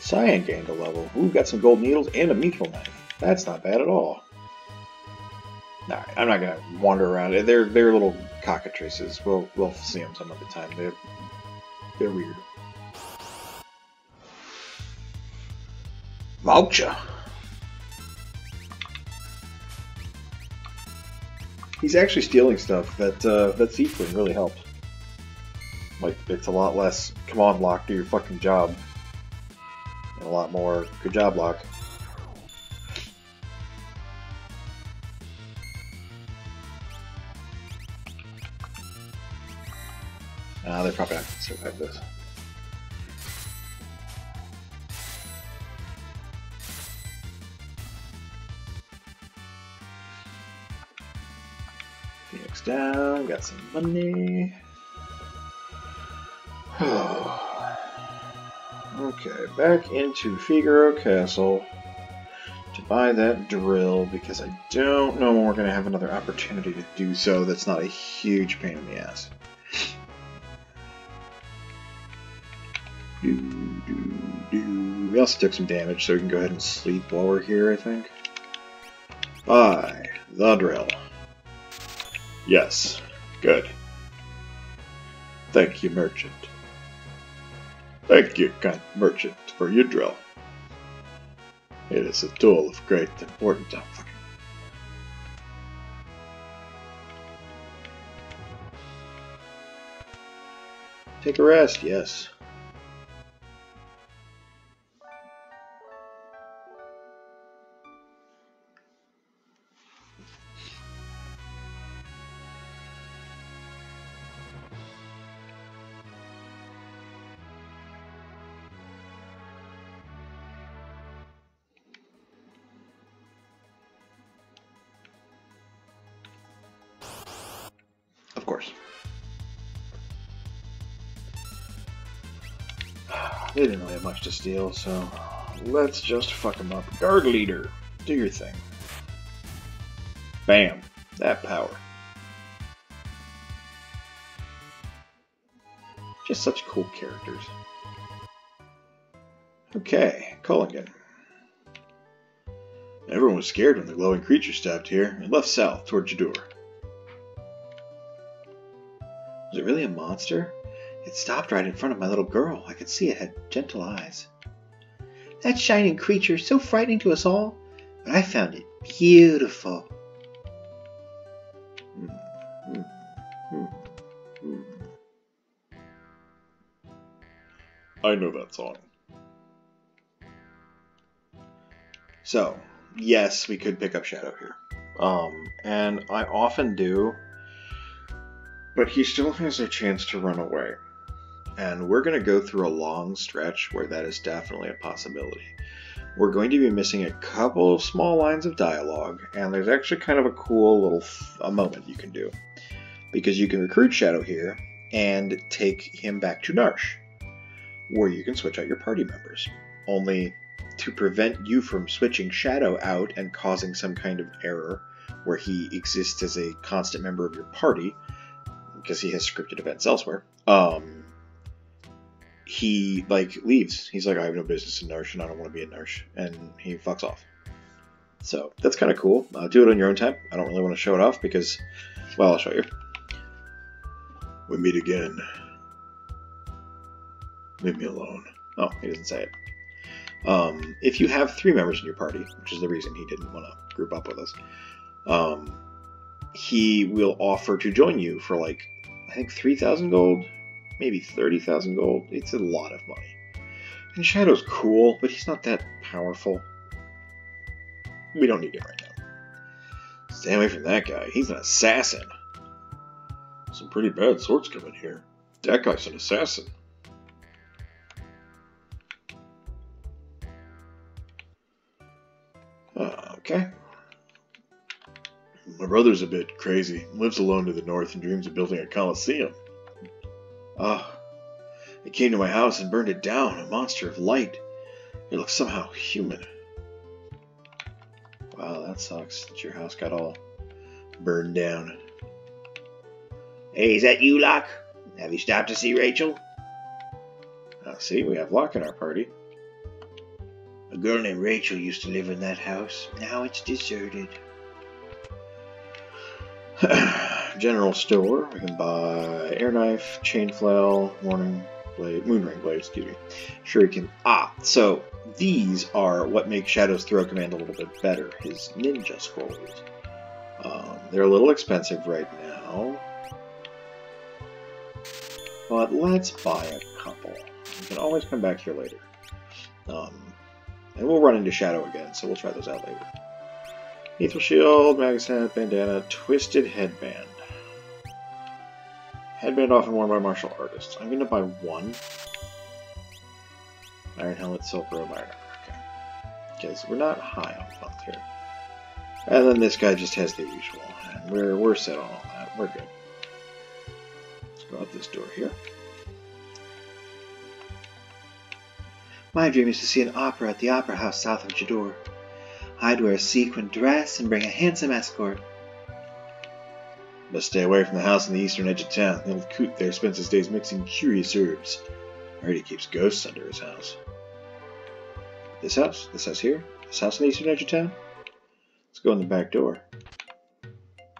Cyan gained a level. Ooh, got some gold needles and a mithril knife. That's not bad at all. Alright, I'm not gonna wander around. They're they're little cockatrices. We'll we'll see them some other time. They're they're weird. Vulture. He's actually stealing stuff that uh, that Sequin really helped. Like it's a lot less. Come on, Locke, do your fucking job. And a lot more. Good job, Locke. Uh, they're probably not going to survive this. Phoenix down, got some money. <sighs> okay, back into Figaro Castle to buy that drill because I don't know when we're going to have another opportunity to do so that's not a huge pain in the ass. Do, do, do. We also took some damage, so we can go ahead and sleep while we're here, I think. Buy the drill. Yes, good. Thank you, merchant. Thank you, kind merchant, for your drill. It is a tool of great importance. Take a rest, yes. Of course. They didn't really have much to steal, so let's just fuck them up. Guard leader, do your thing. Bam. That power. Just such cool characters. Okay, Kohlingen. Everyone was scared when the glowing creature stopped here and left south toward Jidoor. It really a monster? It stopped right in front of my little girl. I could see it had gentle eyes. That shining creature, so frightening to us all, but I found it beautiful. I know that song. So, yes, we could pick up Shadow here. Um, and I often do, but he still has a chance to run away. And we're going to go through a long stretch where that is definitely a possibility. We're going to be missing a couple of small lines of dialogue, and there's actually kind of a cool little f- a moment you can do. Because you can recruit Shadow here and take him back to Narshe, where you can switch out your party members. Only to prevent you from switching Shadow out and causing some kind of error where he exists as a constant member of your party, because he has scripted events elsewhere, um, he like leaves. He's like, I have no business in Narshe and I don't want to be in Narshe, and he fucks off. So that's kind of cool. Uh, do it on your own time. I don't really want to show it off because, well, I'll show you. We meet again. Leave me alone. Oh, he doesn't say it. Um, if you have three members in your party, which is the reason he didn't want to group up with us, um, he will offer to join you for like I think three thousand gold, maybe thirty thousand gold. It's a lot of money. And Shadow's cool, but he's not that powerful. We don't need him right now. Stay away from that guy. He's an assassin. Some pretty bad sorts coming here. That guy's an assassin. Uh, okay. My brother's a bit crazy. Lives alone to the north and dreams of building a coliseum. Ah, it came to my house and burned it down. A monster of light. It looks somehow human. Wow, that sucks that your house got all burned down. Hey, is that you, Locke? Have you stopped to see Rachel? Ah, see, we have Locke in our party. A girl named Rachel used to live in that house. Now it's deserted. <sighs> General store. We can buy air knife, chain flail, warning blade, moonring blade, excuse me, shuriken. Ah, so these are what make Shadow's throw command a little bit better. His ninja scrolls. Um, they're a little expensive right now, but let's buy a couple. We can always come back here later. Um, and we'll run into Shadow again, so we'll try those out later. Lethal Shield, Magazine, Bandana, Twisted Headband. Headband often worn by martial artists. I'm to buy one. Iron Helmet, Silver Iron Armor. Okay. Because we're not high on funds here. And then this guy just has the usual. And we're, we're set on all that. We're good. Let's go out this door here. My dream is to see an opera at the Opera House south of Jidoor. I'd wear a sequin dress and bring a handsome escort. Best stay away from the house on the eastern edge of town. The old coot there spends his days mixing curious herbs. I heard he keeps ghosts under his house. This house? This house here? This house on the eastern edge of town? Let's go in the back door.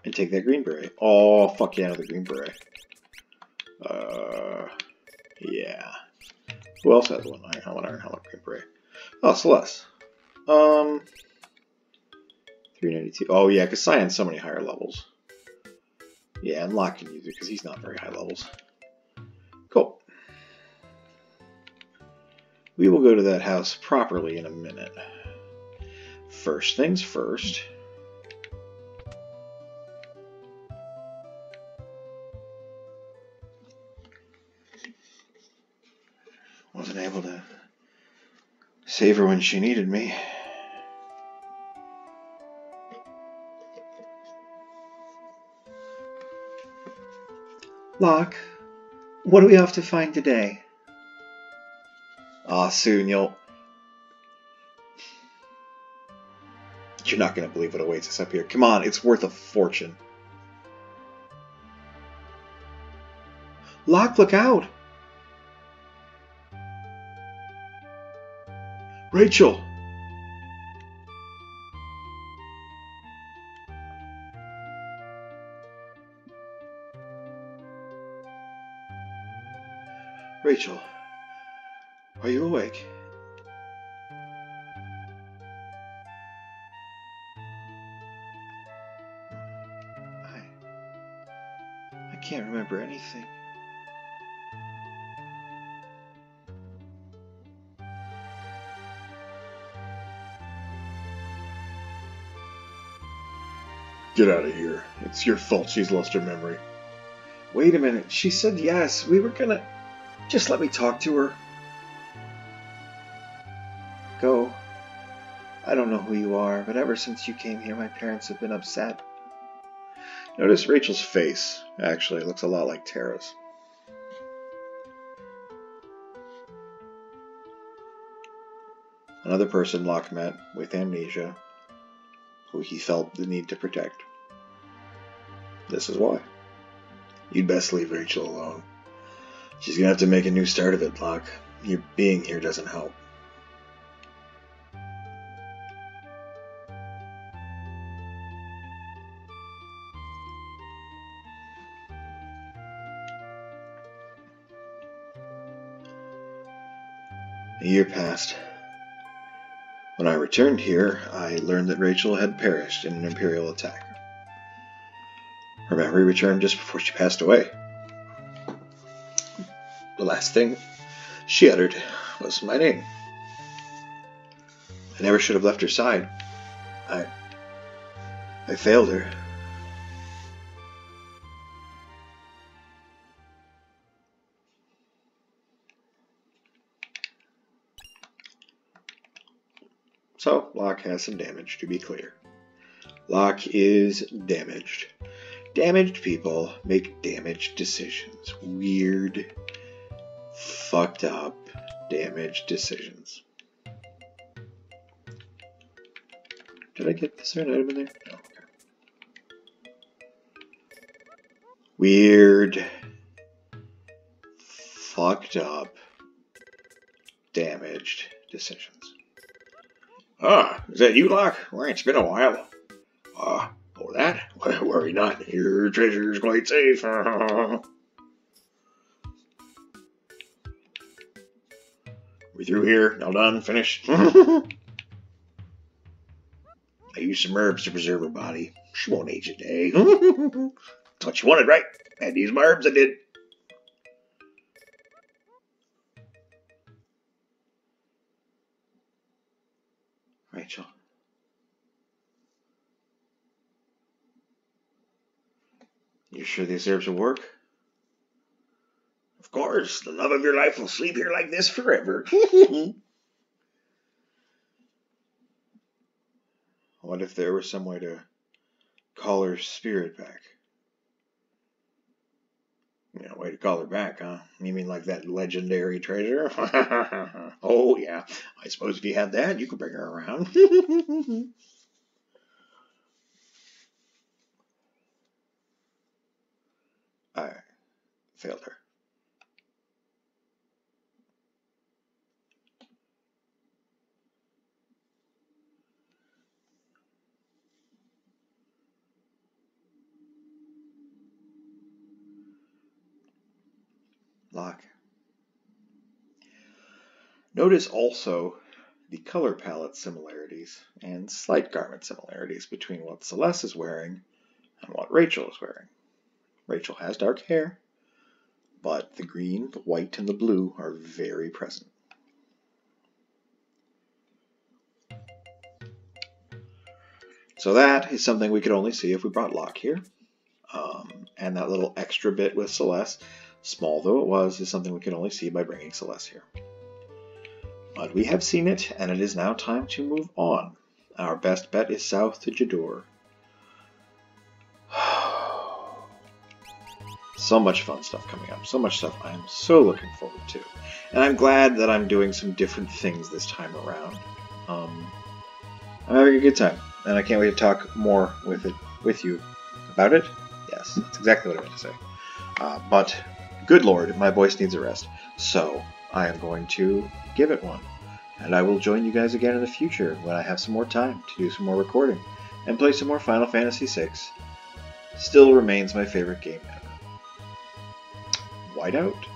And take that green beret. Oh, fuck yeah, another green beret. Uh, yeah. Who else has one? I Iron helmet, iron helmet, green beret. Oh, Celes. Um, 392. Oh, yeah, because Cyan's so many higher levels. Yeah, and Locke can use it because he's not very high levels. Cool. We will go to that house properly in a minute. First things first. Wasn't able to save her when she needed me. Locke, what do we have to find today? Ah, soon you'll. You're not going to believe what awaits us up here. Come on, it's worth a fortune. Locke, look out! Rachel! Rachel, are you awake? I. I can't remember anything. Get out of here. It's your fault she's lost her memory. Wait a minute. She said yes. We were gonna. Just let me talk to her. Go. I don't know who you are, but ever since you came here, my parents have been upset. Notice Rachel's face. Actually, it looks a lot like Terra's. Another person Locke met with amnesia, who he felt the need to protect. This is why. You'd best leave Rachel alone. She's gonna have to make a new start of it, Locke. Your being here doesn't help. A year passed. When I returned here, I learned that Rachel had perished in an Imperial attack. Her memory returned just before she passed away. The last thing she uttered was my name. I never should have left her side. I. I failed her. So, Locke has some damage, to be clear. Locke is damaged. Damaged people make damaged decisions. Weird, fucked up, damaged decisions. Did I get this certain item in there? No. Weird, fucked up, damaged decisions. Ah, is that you, Locke? Well, it's been a while. Ah, uh, that? <laughs> Worry not. Your treasure's quite safe. <laughs> we through here? All done? Finished? <laughs> I used some herbs to preserve her body. She won't age a day. <laughs> That's what she wanted, right? I had to use my herbs, I did. Rachel. You sure these herbs will work? Course, the love of your life will sleep here like this forever. <laughs> what if there was some way to call her spirit back? Yeah, way to call her back, huh? You mean like that legendary treasure? <laughs> oh, yeah. I suppose if you had that, you could bring her around. <laughs> I failed her. Locke. Notice also the color palette similarities and slight garment similarities between what Celes is wearing and what Rachel is wearing. Rachel has dark hair, but the green, the white, and the blue are very present. So that is something we could only see if we brought Locke here. Um, and that little extra bit with Celes, small though it was, is something we could only see by bringing Celes here. But we have seen it, and it is now time to move on. Our best bet is south to Jidoor. <sighs> So much fun stuff coming up. So much stuff I am so looking forward to. And I'm glad that I'm doing some different things this time around. Um, I'm having a good time, and I can't wait to talk more with it with you about it. Yes, that's exactly what I meant to say. Uh, but good lord, my voice needs a rest, so I am going to give it one. And I will join you guys again in the future when I have some more time to do some more recording and play some more Final Fantasy VI. Still remains my favorite game ever. Whiteout?